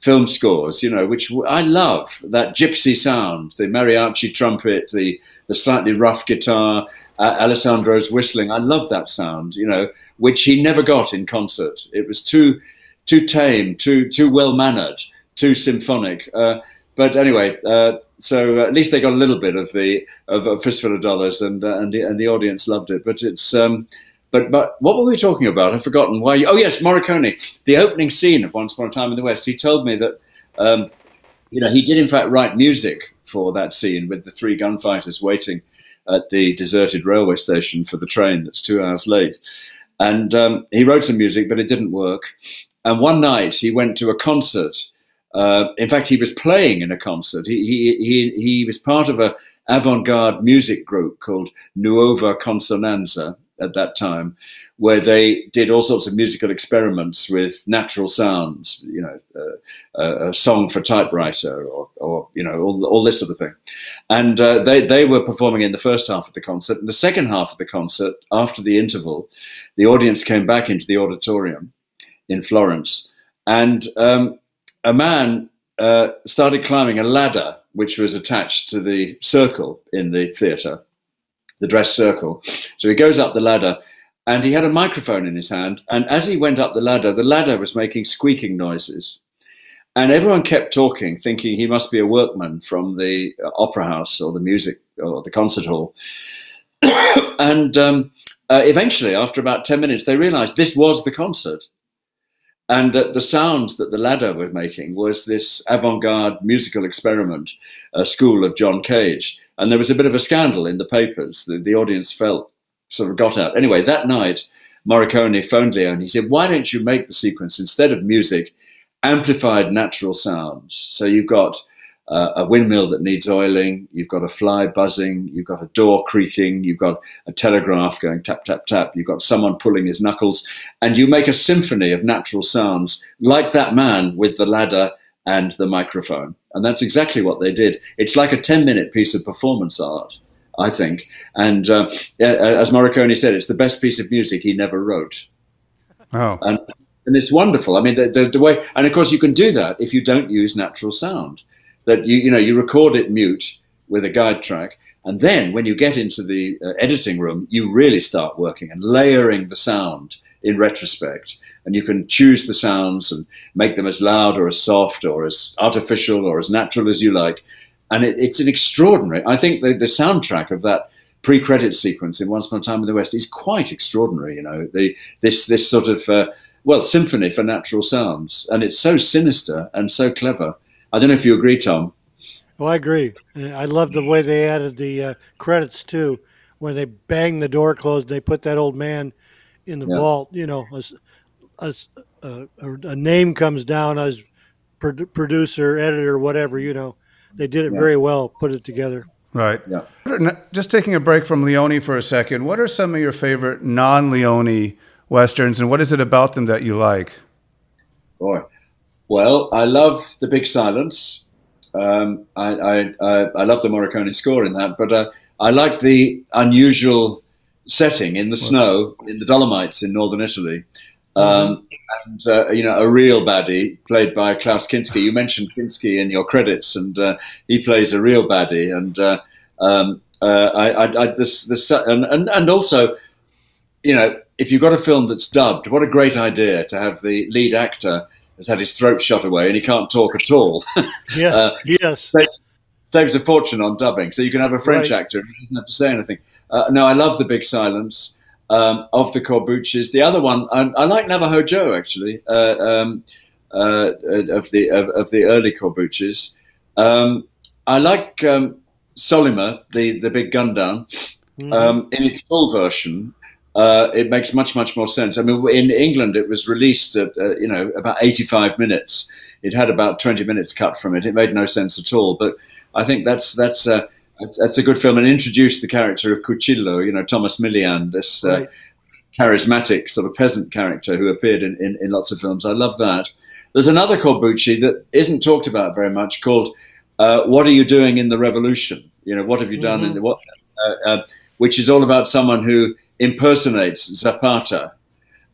film scores. You know, which I love. That gypsy sound, the mariachi trumpet, the the slightly rough guitar, uh, Alessandro's whistling. I love that sound. You know, which he never got in concert. It was too too tame, too too well mannered, too symphonic. Uh, but anyway, uh, so at least they got a little bit of the of a fistful of dollars, and uh, and the and the audience loved it. But it's um, but but what were we talking about? I've forgotten why. You, oh yes, Morricone. The opening scene of Once Upon a Time in the West. He told me that um, you know he did in fact write music for that scene with the three gunfighters waiting at the deserted railway station for the train that's two hours late. And um, he wrote some music, but it didn't work. And one night he went to a concert. Uh, in fact, he was playing in a concert. He, he, he, he was part of a avant-garde music group called Nuova Consonanza. At that time, where they did all sorts of musical experiments with natural sounds, you know, uh, a song for typewriter or, or you know, all, all this sort of thing. And uh, they, they were performing in the first half of the concert. In the second half of the concert, after the interval, the audience came back into the auditorium in Florence. And um, a man uh, started climbing a ladder which was attached to the circle in the theatre, the dress circle. So he goes up the ladder and he had a microphone in his hand. And as he went up the ladder, the ladder was making squeaking noises. And everyone kept talking, thinking he must be a workman from the opera house or the music or the concert hall. and um, uh, eventually, after about 10 minutes, they realized this was the concert and that the sounds that the ladder were making was this avant-garde musical experiment, a school of John Cage. And there was a bit of a scandal in the papers. The, the audience felt sort of got out. Anyway, that night, Morricone phoned Leone. He said, why don't you make the sequence, instead of music, amplified natural sounds? So you've got uh, a windmill that needs oiling, you've got a fly buzzing, you've got a door creaking, you've got a telegraph going tap, tap, tap, you've got someone pulling his knuckles, and you make a symphony of natural sounds like that man with the ladder and the microphone. And that's exactly what they did. It's like a 10 minute piece of performance art, I think. And uh, as Morricone said, it's the best piece of music he never wrote. Oh. And, and it's wonderful. I mean, the, the, the way, and of course, you can do that if you don't use natural sound that you you know you record it mute with a guide track and then when you get into the uh, editing room you really start working and layering the sound in retrospect. And you can choose the sounds and make them as loud or as soft or as artificial or as natural as you like. And it, it's an extraordinary i think the, the soundtrack of that pre-credit sequence in once upon a time in the west is quite extraordinary you know. The this this sort of uh, well symphony for natural sounds. And it's so sinister and so clever I don't know if you agree, Tom. Well, I agree. I love the way they added the uh, credits too. When they bang the door closed, they put that old man in the yeah. vault. You know, as, as uh, a name comes down as producer, editor, whatever. You know, they did it yeah. very well. Put it together. Right. Yeah. Just taking a break from Leone for a second. What are some of your favorite non-Leone westerns, and what is it about them that you like? Boy, well, I love the big silence. Um, I, I, I, I, love the Morricone score in that, but uh, I like the unusual setting in the snow in the Dolomites in northern Italy. Um, and uh, you know, a real baddie played by Klaus Kinski. You mentioned Kinski in your credits, and uh, he plays a real baddie. And uh, um, uh, I, I, this, this, and, and, and also, you know, if you've got a film that's dubbed, what a great idea to have the lead actor has had his throat shot away and he can't talk at all. yes, uh, yes. Saves a fortune on dubbing. So you can have a French right. actor who doesn't have to say anything. Uh, no, I love the big silence um, of the Corbucci's. The other one, I, I like Navajo Joe actually, uh, um, uh, of the of, of, the early Corbucci's. Um, I like um, Sollima, the the big gun down, mm. in its full version uh, it makes much much more sense. I mean, in England, it was released at uh, you know about 85 minutes. It had about 20 minutes cut from it. It made no sense at all. But I think that's that's uh, that's, a good film and introduced the character of Cuchillo. You know, Tomas Milian, this uh, right. charismatic sort of peasant character who appeared in, in, in, lots of films. I love that. There's another Corbucci that isn't talked about very much called uh, "What Are You Doing in the Revolution?" You know, what have you done mm -hmm. in the what? Uh, which is all about someone who impersonates Zapata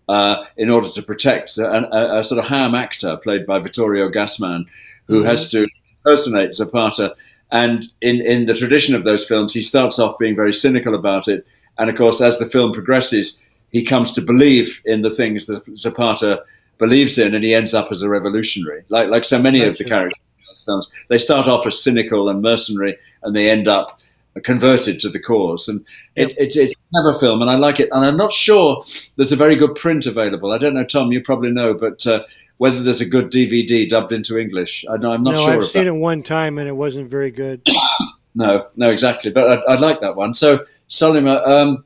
uh, in order to protect a, a, a, sort of ham actor played by Vittorio Gassman, who mm -hmm. has to impersonate Zapata. And in, in the tradition of those films, he starts off being very cynical about it. And of course, as the film progresses, he comes to believe in the things that Zapata believes in, and he ends up as a revolutionary, like like so many of the characters in those films. They start off as cynical and mercenary, and they end up converted to the cause. And it, it, it's a clever film, and I like it. And I'm not sure there's a very good print available. I don't know, Tom, you probably know, but uh, whether there's a good DVD dubbed into English, I, am not no, sure. I've seen that. it one time, and it wasn't very good. no, no, exactly. But I, would like that one. So, Sollima, um,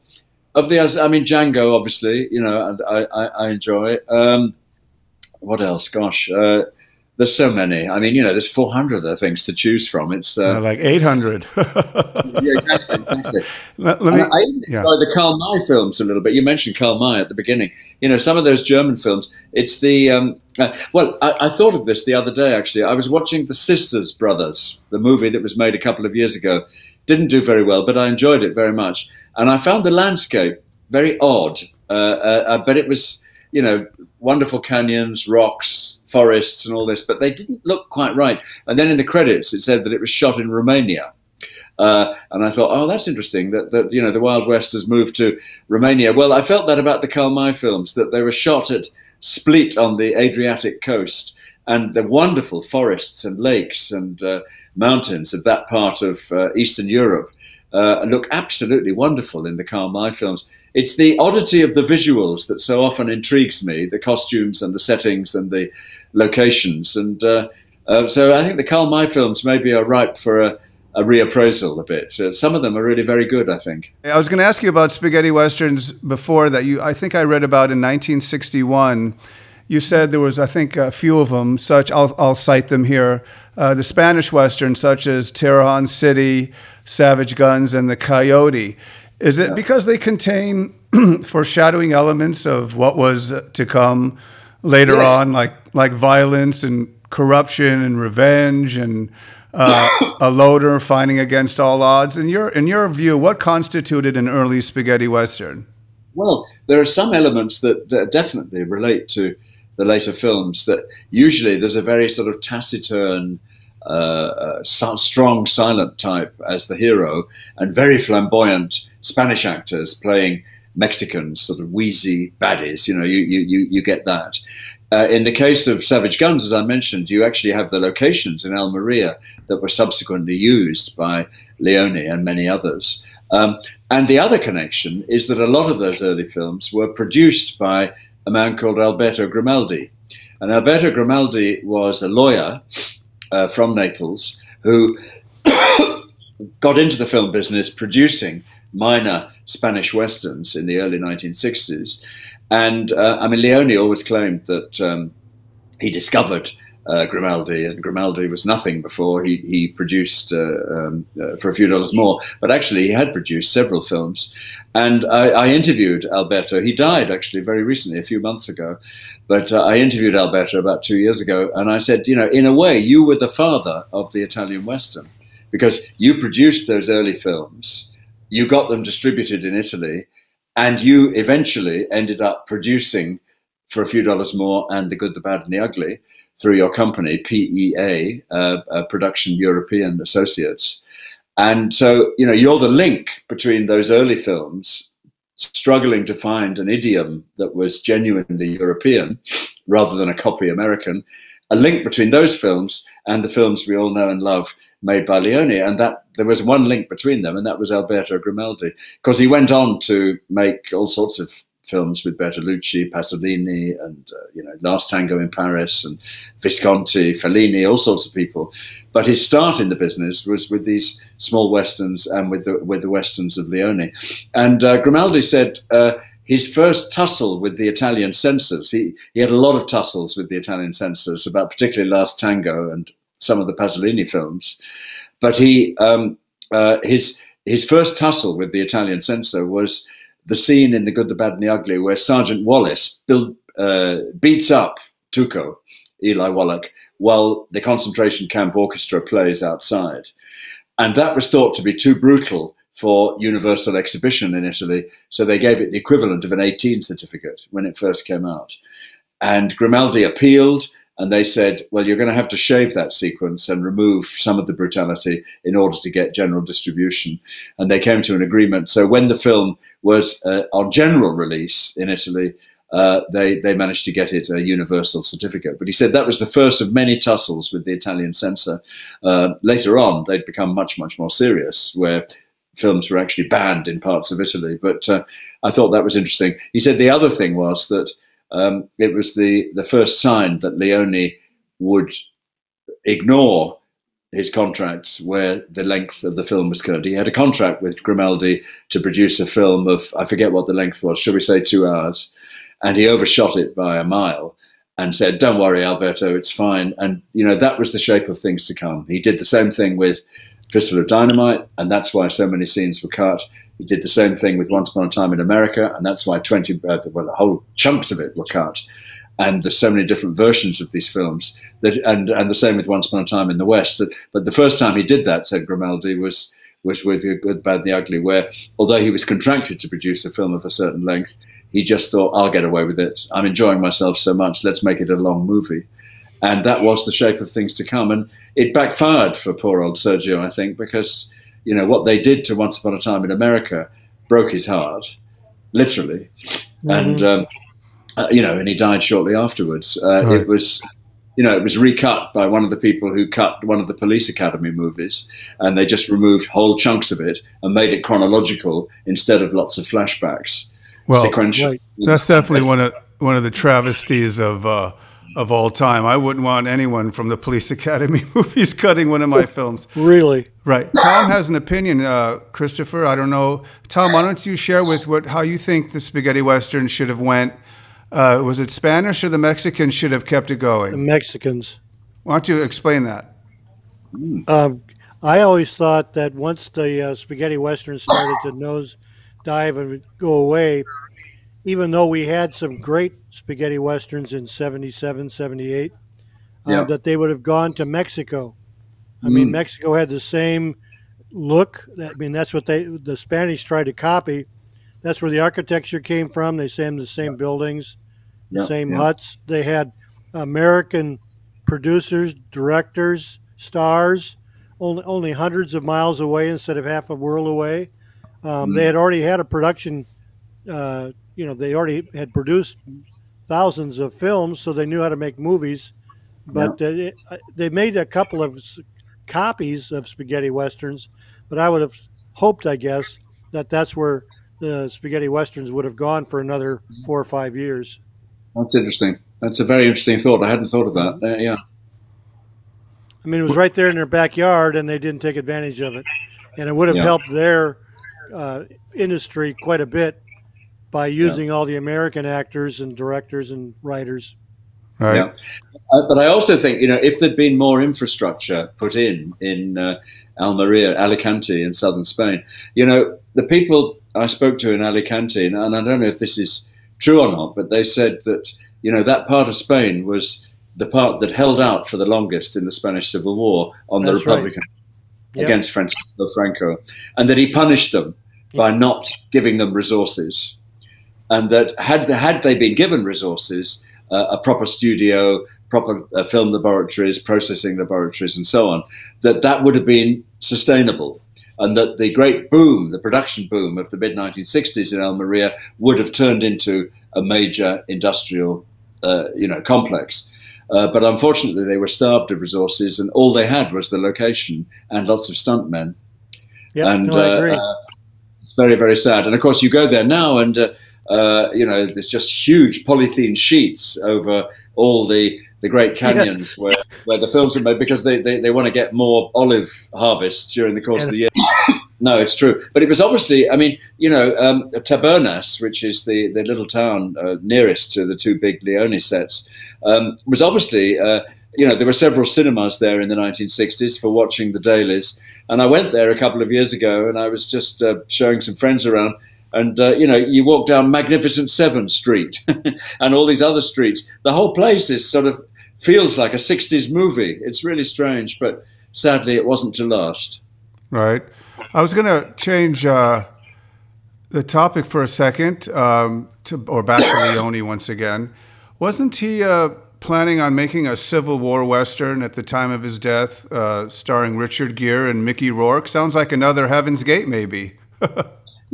of the, I mean, Django, obviously, you know, I, I, I enjoy it. Um, what else? Gosh. Uh, there's so many. I mean, you know, there's 400 other things to choose from. It's uh, Uh, like 800. yeah, exactly, exactly. let, let me, I, I yeah. enjoy the Karl May films a little bit. You mentioned Karl May at the beginning. You know, some of those German films. It's the um, uh, well, I, I thought of this the other day. Actually, I was watching The Sisters Brothers, the movie that was made a couple of years ago. Didn't do very well, but I enjoyed it very much, and I found the landscape very odd. Uh, uh, uh, but it was, you know, wonderful canyons, rocks, forests, and all this, but they didn't look quite right. And then in the credits, it said that it was shot in Romania. Uh, and I thought, oh, that's interesting that, that you know the Wild West has moved to Romania. Well, I felt that about the Karl May films that they were shot at Split on the Adriatic coast, and the wonderful forests and lakes and uh, mountains of that part of uh, Eastern Europe uh, look absolutely wonderful in the Karl May films. It's the oddity of the visuals that so often intrigues me, the costumes and the settings and the locations. And uh, uh, so I think the Karl May films maybe are ripe for a, a reappraisal a bit. Uh, some of them are really very good, I think. I was going to ask you about spaghetti westerns before that. You, I think I read about in 1961. You said there was, I think, a few of them. Such, I'll, I'll cite them here. Uh, the Spanish westerns, such as Tehran City, Savage Guns, and The Coyote. Is it because they contain foreshadowing elements of what was to come later Yes. on, like like violence and corruption and revenge and uh, a loader fighting against all odds? In your in your view, what constituted an early spaghetti western? Well, there are some elements that, that definitely relate to the later films. That usually there's a very sort of taciturn, uh, uh, strong, silent type as the hero, and very flamboyant Spanish actors playing Mexicans, sort of wheezy baddies. You know, you you you, you get that. Uh, in the case of Savage Guns, as I mentioned, you actually have the locations in Almeria that were subsequently used by Leone and many others. Um, and the other connection is that a lot of those early films were produced by a man called Alberto Grimaldi. And Alberto Grimaldi was a lawyer uh, from Naples who got into the film business producing minor Spanish westerns in the early 1960s. And uh, I mean, Leone always claimed that um, he discovered uh, Grimaldi, and Grimaldi was nothing before he, he produced uh, um, uh, for a few dollars more. But actually, he had produced several films. And I, I interviewed Alberto. He died actually very recently, a few months ago. But uh, I interviewed Alberto about two years ago, and I said, you know, in a way, you were the father of the Italian Western because you produced those early films, you got them distributed in Italy, and you eventually ended up producing for a few dollars more and the good, the bad, and the ugly through your company, PEA, uh, uh, Production European Associates. And so, you know, you're the link between those early films, struggling to find an idiom that was genuinely European rather than a copy American, a link between those films and the films we all know and love made by Leone. And that there was one link between them, and that was Alberto Grimaldi, because he went on to make all sorts of films with Bertolucci, Pasolini, and uh, you know Last Tango in Paris, and Visconti, Fellini, all sorts of people. But his start in the business was with these small westerns and with the with the westerns of Leone. And uh, Grimaldi said. Uh, his first tussle with the Italian censors, he, he had a lot of tussles with the Italian censors about particularly Last Tango and some of the Pasolini films. But he, um, uh, his, his first tussle with the Italian censor was the scene in The Good, the Bad, and the Ugly where Sergeant Wallace build, uh, beats up Tuco, Eli Wallach, while the concentration camp orchestra plays outside. And that was thought to be too brutal for universal exhibition in Italy, so they gave it the equivalent of an 18 certificate when it first came out. And Grimaldi appealed, and they said, well, you're going to have to shave that sequence and remove some of the brutality in order to get general distribution. And they came to an agreement. So when the film was uh, on general release in Italy, uh, they, they managed to get it a universal certificate. But he said that was the first of many tussles with the Italian censor. Uh, later on, they'd become much, much more serious, where films were actually banned in parts of Italy. But uh, I thought that was interesting. He said the other thing was that um, it was the, the first sign that Leone would ignore his contracts where the length of the film was cut. He had a contract with Grimaldi to produce a film of, I forget what the length was, shall we say two hours? And he overshot it by a mile. and said, "Don't worry, Alberto, it's fine." And you know that was the shape of things to come. He did the same thing with Fistful of Dynamite, and that's why so many scenes were cut. He did the same thing with Once Upon a Time in America, and that's why twenty, uh, well, whole chunks of it were cut. And there's so many different versions of these films that, and and the same with Once Upon a Time in the West. That, but the first time he did that, said Grimaldi, was was with Good, Bad, and the Ugly, where although he was contracted to produce a film of a certain length, he just thought, I'll get away with it. I'm enjoying myself so much. Let's make it a long movie. And that was the shape of things to come. And it backfired for poor old Sergio, I think, because, you know, what they did to Once Upon a Time in America broke his heart, literally. Mm-hmm. And, um, uh, you know, and he died shortly afterwards. Uh, right. It was, you know, it was recut by one of the people who cut one of the Police Academy movies, and they just removed whole chunks of it and made it chronological instead of lots of flashbacks well, sequential. Right. That's definitely one of one of the travesties of uh, of all time. I wouldn't want anyone from the Police Academy movies cutting one of my films. Really? Right. Tom has an opinion. Uh, Christopher, I don't know. Tom, why don't you share with what how you think the spaghetti western should have went? Uh, was it Spanish or the Mexicans should have kept it going? The Mexicans. Why don't you explain that? Um, I always thought that once the uh, spaghetti western started to nose dive and go away, even though we had some great spaghetti westerns in 77, 78, uh, that they would have gone to Mexico. I mm. mean, Mexico had the same look. I mean, that's what they the Spanish tried to copy. That's where the architecture came from. They same the same buildings, the same huts. They had American producers, directors, stars, only only hundreds of miles away instead of half a world away. Um, mm. They had already had a production, uh, you know, they already had produced thousands of films, so they knew how to make movies. But yeah. uh, it, they made a couple of copies of spaghetti westerns, but I would have hoped, I guess, that that's where the spaghetti westerns would have gone for another four or five years. That's interesting. That's a very interesting thought. I hadn't thought of that. Uh, yeah. I mean, it was right there in their backyard, and they didn't take advantage of it, and it would have yeah. helped their uh, industry quite a bit by using yeah. all the American actors and directors and writers. Right. Yeah. Uh, but I also think, you know, if there'd been more infrastructure put in in uh, Almeria, Alicante, in southern Spain, you know, the people I spoke to in Alicante, and, and I don't know if this is true or not, but they said that, you know, that part of Spain was the part that held out for the longest in the Spanish Civil War on That's the Republican right yep. against Francisco Franco, and that he punished them yep. by not giving them resources, and that had had they been given resources, uh, a proper studio, proper uh, film laboratories, processing laboratories, and so on, that that would have been sustainable. And that the great boom, the production boom of the mid 1960s in Almeria, would have turned into a major industrial, uh, you know, complex. Uh, but unfortunately, they were starved of resources, and all they had was the location and lots of stuntmen. Yeah, and no, I agree. Uh, it's very, very sad. And of course, you go there now, and uh, you know there's just huge polythene sheets over all the the great canyons yeah. where, where the films are made because they, they, they want to get more olive harvest during the course of the year. no, it's true. But it was obviously, I mean, you know, um, Tabernas, which is the, the little town uh, nearest to the two big Leone sets, um, was obviously, uh, you know, there were several cinemas there in the 1960s for watching the dailies. And I went there a couple of years ago and I was just uh, showing some friends around. And, uh, you know, you walk down Magnificent Seven Street and all these other streets. The whole place is sort of feels like a 60s movie. It's really strange, but sadly, it wasn't to last. Right. I was going to change uh, the topic for a second, um, to, or back to Leone once again. Wasn't he uh, planning on making a Civil War Western at the time of his death, uh, starring Richard Gere and Mickey Rourke? Sounds like another Heaven's Gate, maybe.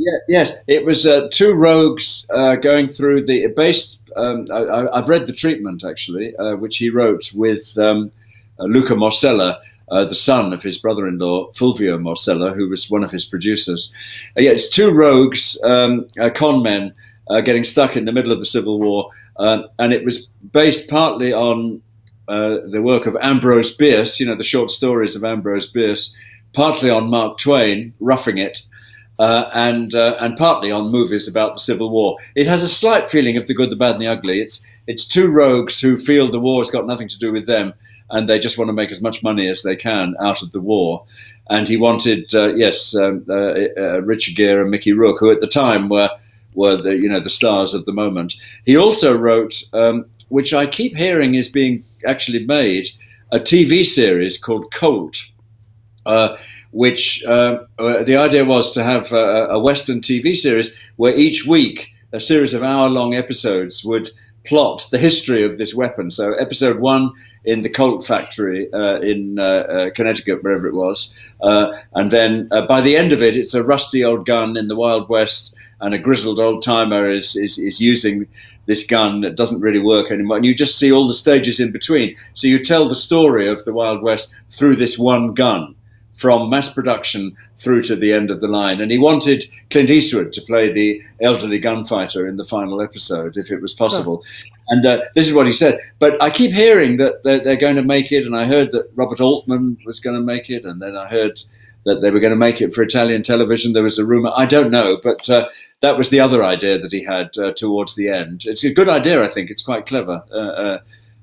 yeah, yes, it was uh, two rogues uh, going through the based um, I, have read the treatment actually, uh, which he wrote with um, uh, Luca Morsella, uh, the son of his brother-in-law Fulvio Morsella, who was one of his producers. Uh, yeah, it's two rogues, um, con men, getting stuck in the middle of the Civil War, and it was based partly on the work of Ambrose Bierce, you know, the short stories of Ambrose Bierce, partly on Mark Twain, Roughing It, uh, and uh, and partly on movies about the Civil War. It has a slight feeling of the good, the bad, and the ugly. It's it's two rogues who feel the war's got nothing to do with them, and they just want to make as much money as they can out of the war. And he wanted, uh, yes, um, uh, uh, Richard Gere and Mickey Rourke, who at the time were were the you know the stars of the moment. He also wrote, um, which I keep hearing is being actually made, a TV series called Colt. Uh, which uh, uh, the idea was to have a, a, Western TV series where each week a series of hour long episodes would plot the history of this weapon. So, episode one in the Colt factory uh, in uh, uh, Connecticut, wherever it was. Uh, and then by the end of it, it's a rusty old gun in the Wild West, and a grizzled old timer is, is, is using this gun that doesn't really work anymore. And you just see all the stages in between. So you tell the story of the Wild West through this one gun from mass production through to the end of the line. And he wanted Clint Eastwood to play the elderly gunfighter in the final episode, if it was possible. And uh, this is what he said. But I keep hearing that they're, they're, going to make it, and I heard that Robert Altman was going to make it, and then I heard that they were going to make it for Italian television. There was a rumor. I don't know, but uh, that was the other idea that he had uh, towards the end. It's a good idea, I think. It's quite clever. Uh, uh,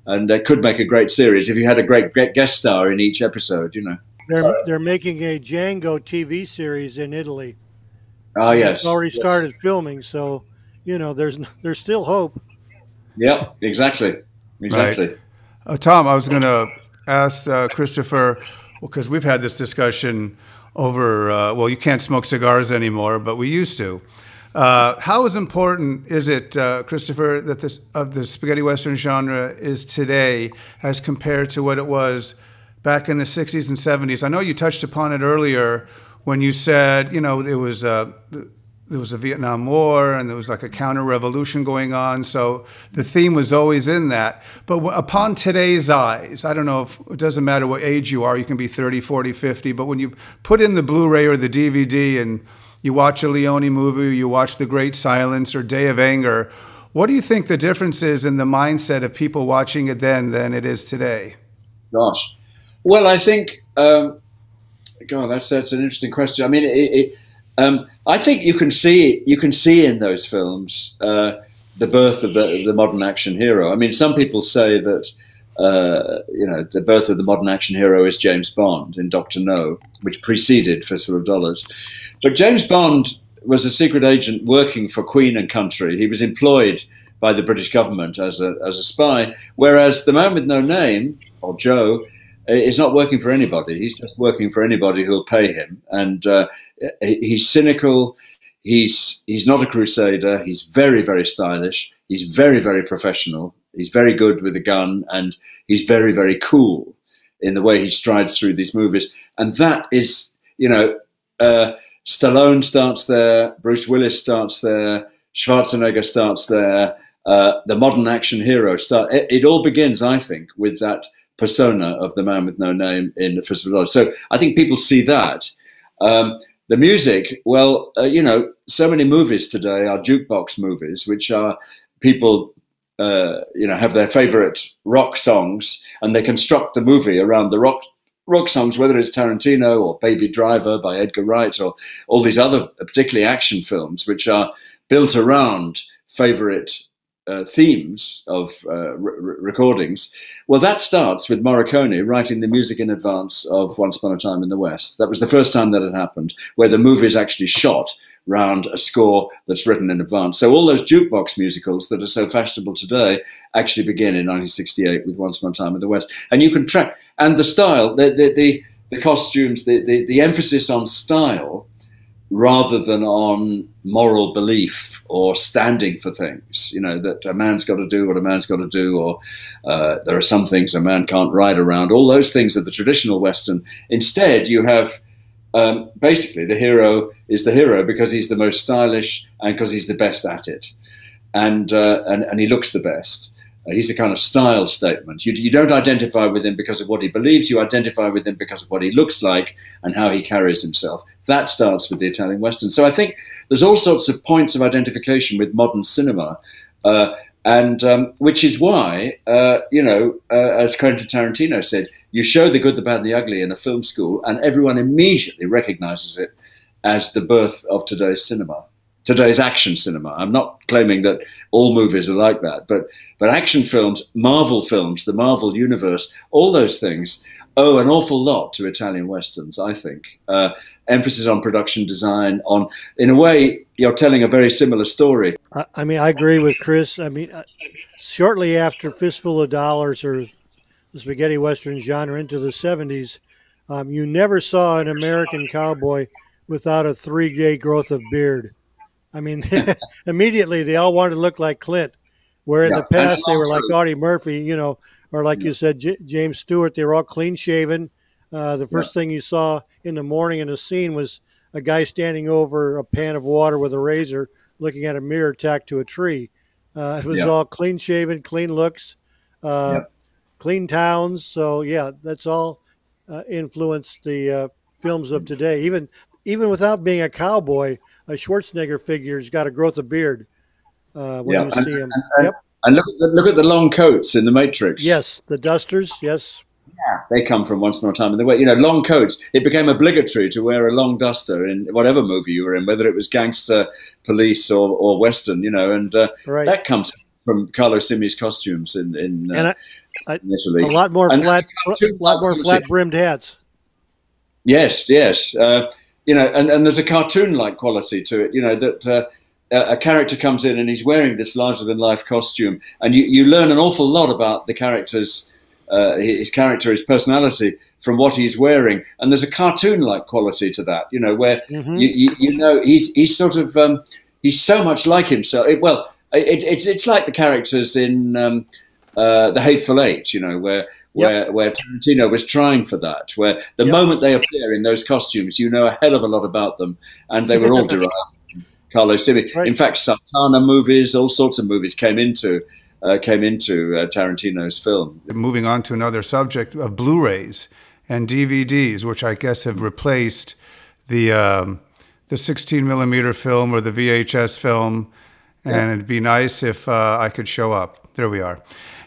and it could make a great series if you had a great, great guest star in each episode, you know. They're they're making a Django TV series in Italy. Oh yes, it's already yes. started filming, so you know there's there's still hope. Yeah, exactly, exactly. Right. Uh, Tom, I was going to ask uh, Christopher because well, we've had this discussion over. Uh, well, you can't smoke cigars anymore, but we used to. Uh, how is important is it, uh, Christopher, that this of the spaghetti western genre is today as compared to what it was back in the 60s and 70s. I know you touched upon it earlier when you said, you know, there was a, there was a Vietnam War and there was like a counter revolution going on. So the theme was always in that. But upon today's eyes, I don't know if it doesn't matter what age you are, you can be 30, 40, 50, but when you put in the Blu ray or the DVD and you watch a Leone movie, you watch The Great Silence or Day of Anger, what do you think the difference is in the mindset of people watching it then than it is today? Gosh. Well, I think, um, God, that's that's an interesting question. I mean, it, it, um, I think you can see you can see in those films uh, the birth of the, the modern action hero. I mean, some people say that uh, you know the birth of the modern action hero is James Bond in Doctor No, which preceded Fistful of Dollars. But James Bond was a secret agent working for Queen and Country. He was employed by the British government as a as a spy, whereas the man with no name, or Joe, is not working for anybody. He's just working for anybody who'll pay him, and uh, he's cynical. He's he's not a crusader. He's very very stylish. He's very very professional. He's very good with a gun, and he's very very cool in the way he strides through these movies. And that is, you know, uh, Stallone starts there. Bruce Willis starts there. Schwarzenegger starts there. Uh, the modern action hero start. It, it all begins, I think, with that persona of the man with no name in the Fistful of Dollars. So I think people see that. Um, the music, well, uh, you know, so many movies today are jukebox movies, which are people, uh, you know, have their favorite rock songs and they construct the movie around the rock rock songs, whether it's Tarantino or Baby Driver by Edgar Wright or all these other, particularly action films, which are built around favorite uh, themes of uh, re recordings. Well, that starts with Morricone writing the music in advance of Once Upon a Time in the West. That was the first time that had happened, where the movie is actually shot round a score that's written in advance. So all those jukebox musicals that are so fashionable today actually begin in 1968 with Once Upon a Time in the West. And you can track, and the style, the, the, the, the costumes, the, the, the emphasis on style rather than on moral belief or standing for things. You know, that a man's got to do what a man's got to do, or uh, there are some things a man can't ride around. All those things are the traditional Western. Instead, you have um, basically the hero is the hero because he's the most stylish and because he's the best at it. And, uh, and, and he looks the best. He's a kind of style statement. You, you don't identify with him because of what he believes, you identify with him because of what he looks like and how he carries himself. That starts with the Italian Western. So I think there's all sorts of points of identification with modern cinema. Uh, and um, which is why, uh, you know, uh, as Quentin Tarantino said, you show the good, the bad, and the ugly in a film school, and everyone immediately recognizes it as the birth of today's cinema. Today's action cinema. I'm not claiming that all movies are like that, but but action films, Marvel films, the Marvel universe, all those things owe an awful lot to Italian westerns. I think uh, emphasis on production design. On in a way, you're telling a very similar story. I, I mean, I agree with Chris. I mean, uh, shortly after Fistful of Dollars or the spaghetti western genre into the 70s, um, you never saw an American cowboy without a three day growth of beard. I mean, immediately they all wanted to look like Clint, where in Yeah, the past they were like Audie Murphy, you know, or like you said, J- James Stewart. They were all clean shaven. Uh, the first thing you saw in the morning in a scene was a guy standing over a pan of water with a razor, looking at a mirror tacked to a tree. Uh, it was Yeah. all clean shaven, clean looks, uh, clean towns. So yeah, that's all uh, influenced the uh, films of today. Even even without being a cowboy, a Schwarzenegger figure's got a growth of beard uh, when Yeah, you and- see him. and- yep. And look at the, look at the long coats in the Matrix. Yes, the dusters. Yes. Yeah, they come from Once Upon a Time in the West. You know, long coats. It became obligatory to wear a long duster in whatever movie you were in, whether it was gangster, police, or, or western. You know, and uh, Right. that comes from Carlo Simi's costumes in in, uh, and I, I, in Italy. a lot more And- flat, a lot more flat brimmed hats. Yes, yes. Uh, you know, and, and there's a cartoon-like quality to it. You know that uh, a character comes in and he's wearing this larger-than-life costume, and you, you learn an awful lot about the character's uh, his character, his personality from what he's wearing. And there's a cartoon-like quality to that. You know, where Mhm. you, you you know he's he's sort of um, he's so much like himself. It, well, it, it's it's like the characters in um, uh, the Hateful Eight. You know, where where where Tarantino was trying for that. Where the Yep. moment they appear in those costumes, you know a hell of a lot about them, and they were all derived. from Carlo Simi. Right. In fact, Sartana movies, all sorts of movies came into uh, came into uh, Tarantino's film. Moving on to another subject of Blu-rays and DVDs, which I guess have replaced the um, the 16 millimeter film or the VHS film. And it'd be nice if uh, I could show up. There we are.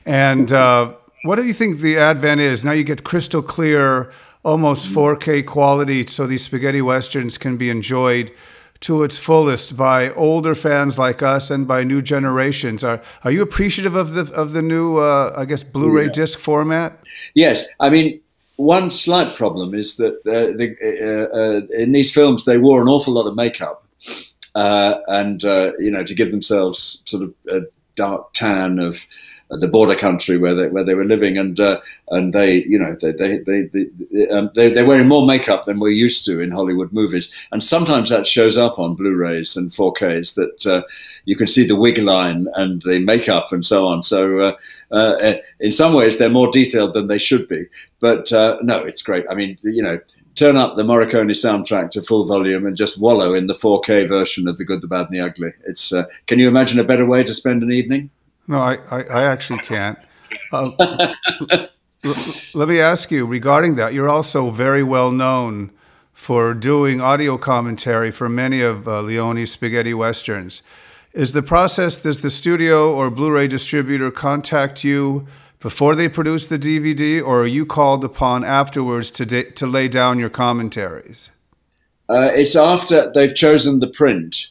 And uh, what do you think the advent is? Now you get crystal clear, almost 4K quality, so these spaghetti westerns can be enjoyed to its fullest by older fans like us and by new generations. Are are you appreciative of the of the new, uh, I guess, Blu-ray disc format? Yes, I mean one slight problem is that uh, the, uh, uh, in these films they wore an awful lot of makeup, uh, and uh, you know to give themselves sort of a dark tan of the border country where they where they were living, and uh, and they you know they they they they, um, they they're wearing more makeup than we're used to in Hollywood movies, and sometimes that shows up on Blu-rays and 4Ks that uh, you can see the wig line and the makeup and so on. So. Uh, uh, in some ways, they're more detailed than they should be. But uh, no, it's great. I mean, you know, turn up the Morricone soundtrack to full volume and just wallow in the 4K version of The Good, the Bad, and the Ugly. It's. Uh, can you imagine a better way to spend an evening? No, I, I, I actually can't. Uh, let me ask you regarding that. You're also very well known for doing audio commentary for many of uh, Leone's spaghetti westerns. Is the process, does the studio or Blu ray distributor contact you before they produce the DVD, or are you called upon afterwards to, da- to lay down your commentaries? Uh, it's after they've chosen the print.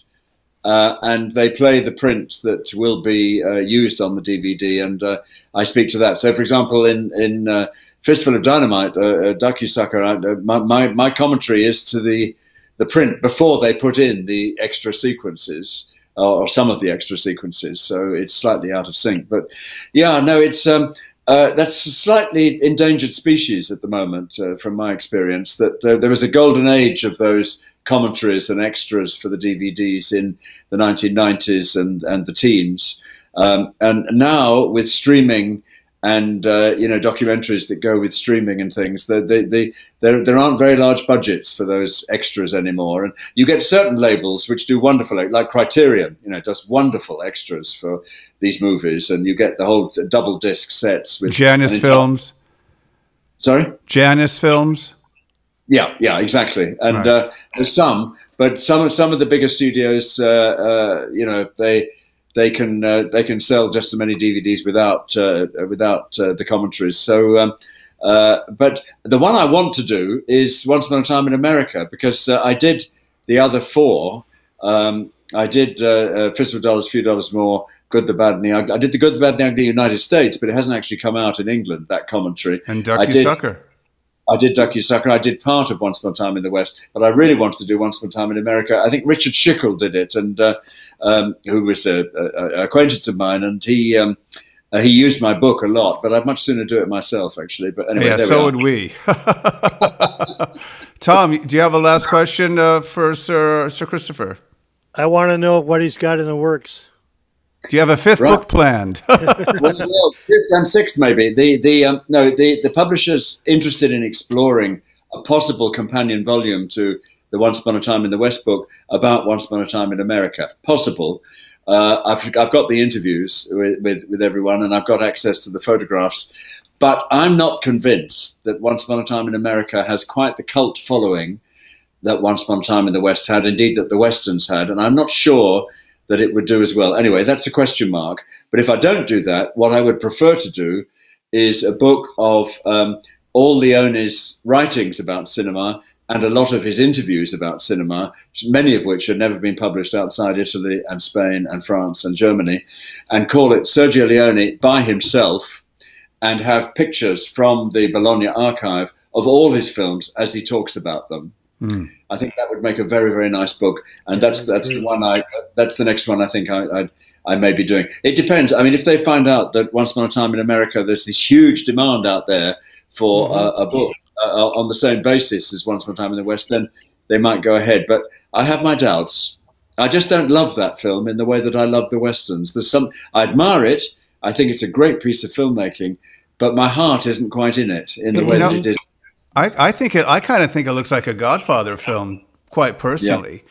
Uh, and they play the print that will be uh, used on the DVD, and uh, I speak to that. So, for example, in in uh, Fistful of Dynamite, uh, uh, Duck You Sucker, uh, my, my my commentary is to the the print before they put in the extra sequences or, some of the extra sequences. So it's slightly out of sync, but yeah, no, it's. Um, that's a slightly endangered species at the moment, from my experience. That there was a golden age of those commentaries and extras for the DVDs in the 1990s and, and the teens. Um, and now with streaming and uh, you know documentaries that go with streaming and things, they, they, they, there, there aren't very large budgets for those extras anymore. And you get certain labels which do wonderful, like Criterion, you know, does wonderful extras for these movies, and you get the whole double disc sets with Janus Films? Sorry. Janus Films? Yeah, yeah, exactly. And Right. uh, there's some, but some of some of the bigger studios, uh, uh, you know, they they can uh, they can sell just so many DVDs without uh, without uh, the commentaries. So, um, uh, but the one I want to do is Once Upon a Time in America because uh, I did the other four. Um, I did uh, uh, Fistful of Dollars, Few Dollars More, Good, the Bad, and the Ugly. I did the Good, the Bad, and the Ugly United States, but it hasn't actually come out in England. That commentary. And I Ducky did- Sucker. I did Duck You Sucker. I did part of Once Upon a Time in the West, but I really wanted to do Once Upon a Time in America. I think Richard Schickel did it, and uh, um, who was a, a, a acquaintance of mine, and he um, uh, he used my book a lot. But I'd much sooner do it myself, actually. But anyway, yeah, there so we would we. Tom, do you have a last question uh, for Sir Sir Christopher? I want to know what he's got in the works. Do you have a fifth Right. book planned? well, no, fifth and sixth maybe. The the um, no the the publisher's interested in exploring a possible companion volume to the Once Upon a Time in the West book about Once Upon a Time in America. Possible. Uh, I've I've got the interviews with, with with everyone, and I've got access to the photographs. But I'm not convinced that Once Upon a Time in America has quite the cult following that Once Upon a Time in the West had, indeed that the Westerns had, and I'm not sure that it would do as well. Anyway, that's a question mark. But if I don't do that, what I would prefer to do is a book of um, all Leone's writings about cinema and a lot of his interviews about cinema, many of which had never been published outside Italy and Spain and France and Germany, and call it Sergio Leone by himself and have pictures from the Bologna archive of all his films as he talks about them. Mm. I think that would make a very, very nice book, and that's that's the one I that's the next one I think I I, I may be doing. It depends. I mean, if they find out that Once Upon a Time in America, there's this huge demand out there for mm-hmm. a, a book uh, uh, on the same basis as Once Upon a Time in the West, then they might go ahead. But I have my doubts. I just don't love that film in the way that I love the westerns. There's some I admire it. I think it's a great piece of filmmaking, but my heart isn't quite in it in the You way know- that it is. I, I think it, I kind of think it looks like a Godfather film, quite personally.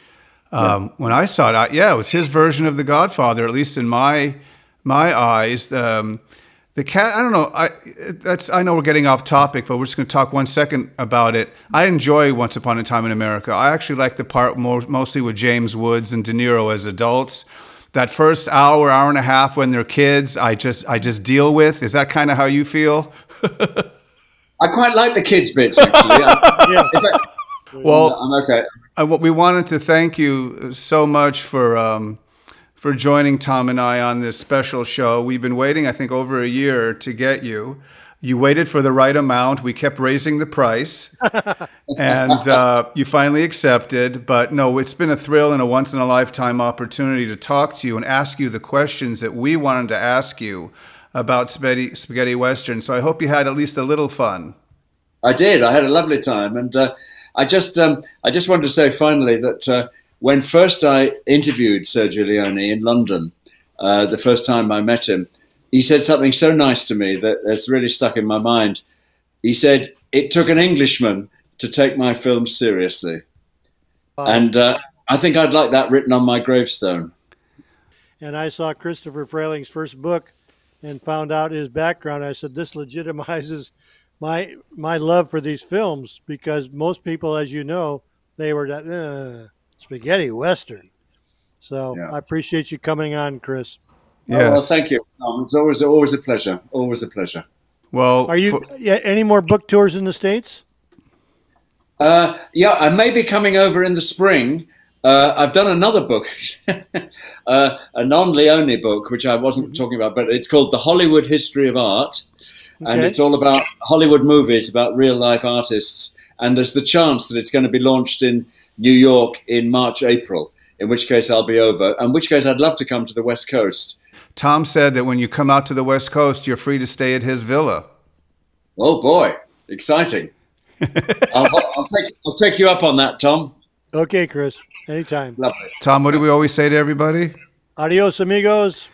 Um, When I saw it, I, yeah, it was his version of the Godfather, at least in my my eyes. Um, the cat, I don't know. I that's I know we're getting off topic, but we're just going to talk one second about it. I enjoy Once Upon a Time in America. I actually like the part more, mostly with James Woods and De Niro as adults. That first hour, hour and a half when they're kids, I just I just deal with. Is that kind of how you feel? I quite like the kids bits actually. I- Yeah. in Well, I'm okay. Uh, what we wanted to thank you so much for um, for joining Tom and I on this special show. We've been waiting, I think, over a year to get you. You waited for the right amount. We kept raising the price, and uh, you finally accepted. But no, it's been a thrill and a once in a lifetime opportunity to talk to you and ask you the questions that we wanted to ask you about spaghetti, spaghetti western. So I hope you had at least a little fun. I did. I had a lovely time, and uh, I just um, I just wanted to say finally that uh, when first I interviewed Sergio Leone in London, uh, the first time I met him, he said something so nice to me that it's really stuck in my mind. He said it took an Englishman to take my film seriously, Wow. and uh, I think I'd like that written on my gravestone. and I saw Christopher Frayling's first book and found out his background. I said, "This legitimizes my my love for these films because most people, as you know, they were uh, spaghetti western." So Yeah. I appreciate you coming on, Chris. Oh, well, thank you. Tom. It's always always a pleasure. Always a pleasure. Well, Are you for- yeah, any more book tours in the states? Uh, yeah, I may be coming over in the spring. Uh, I've done another book, uh, a non-Leone book, which I wasn't talking about, but it's called The Hollywood History of Art, and it's all about Hollywood movies about real-life artists. And there's the chance that it's going to be launched in New York in March, April. In which case I'll be over. In which case I'd love to come to the West Coast. Tom said that when you come out to the West Coast, you're free to stay at his villa. Oh boy, exciting! I'll, I'll take I'll take you up on that, Tom. Okay, Chris. Anytime. Lovely. Tom, what do we always say to everybody? Adios, amigos.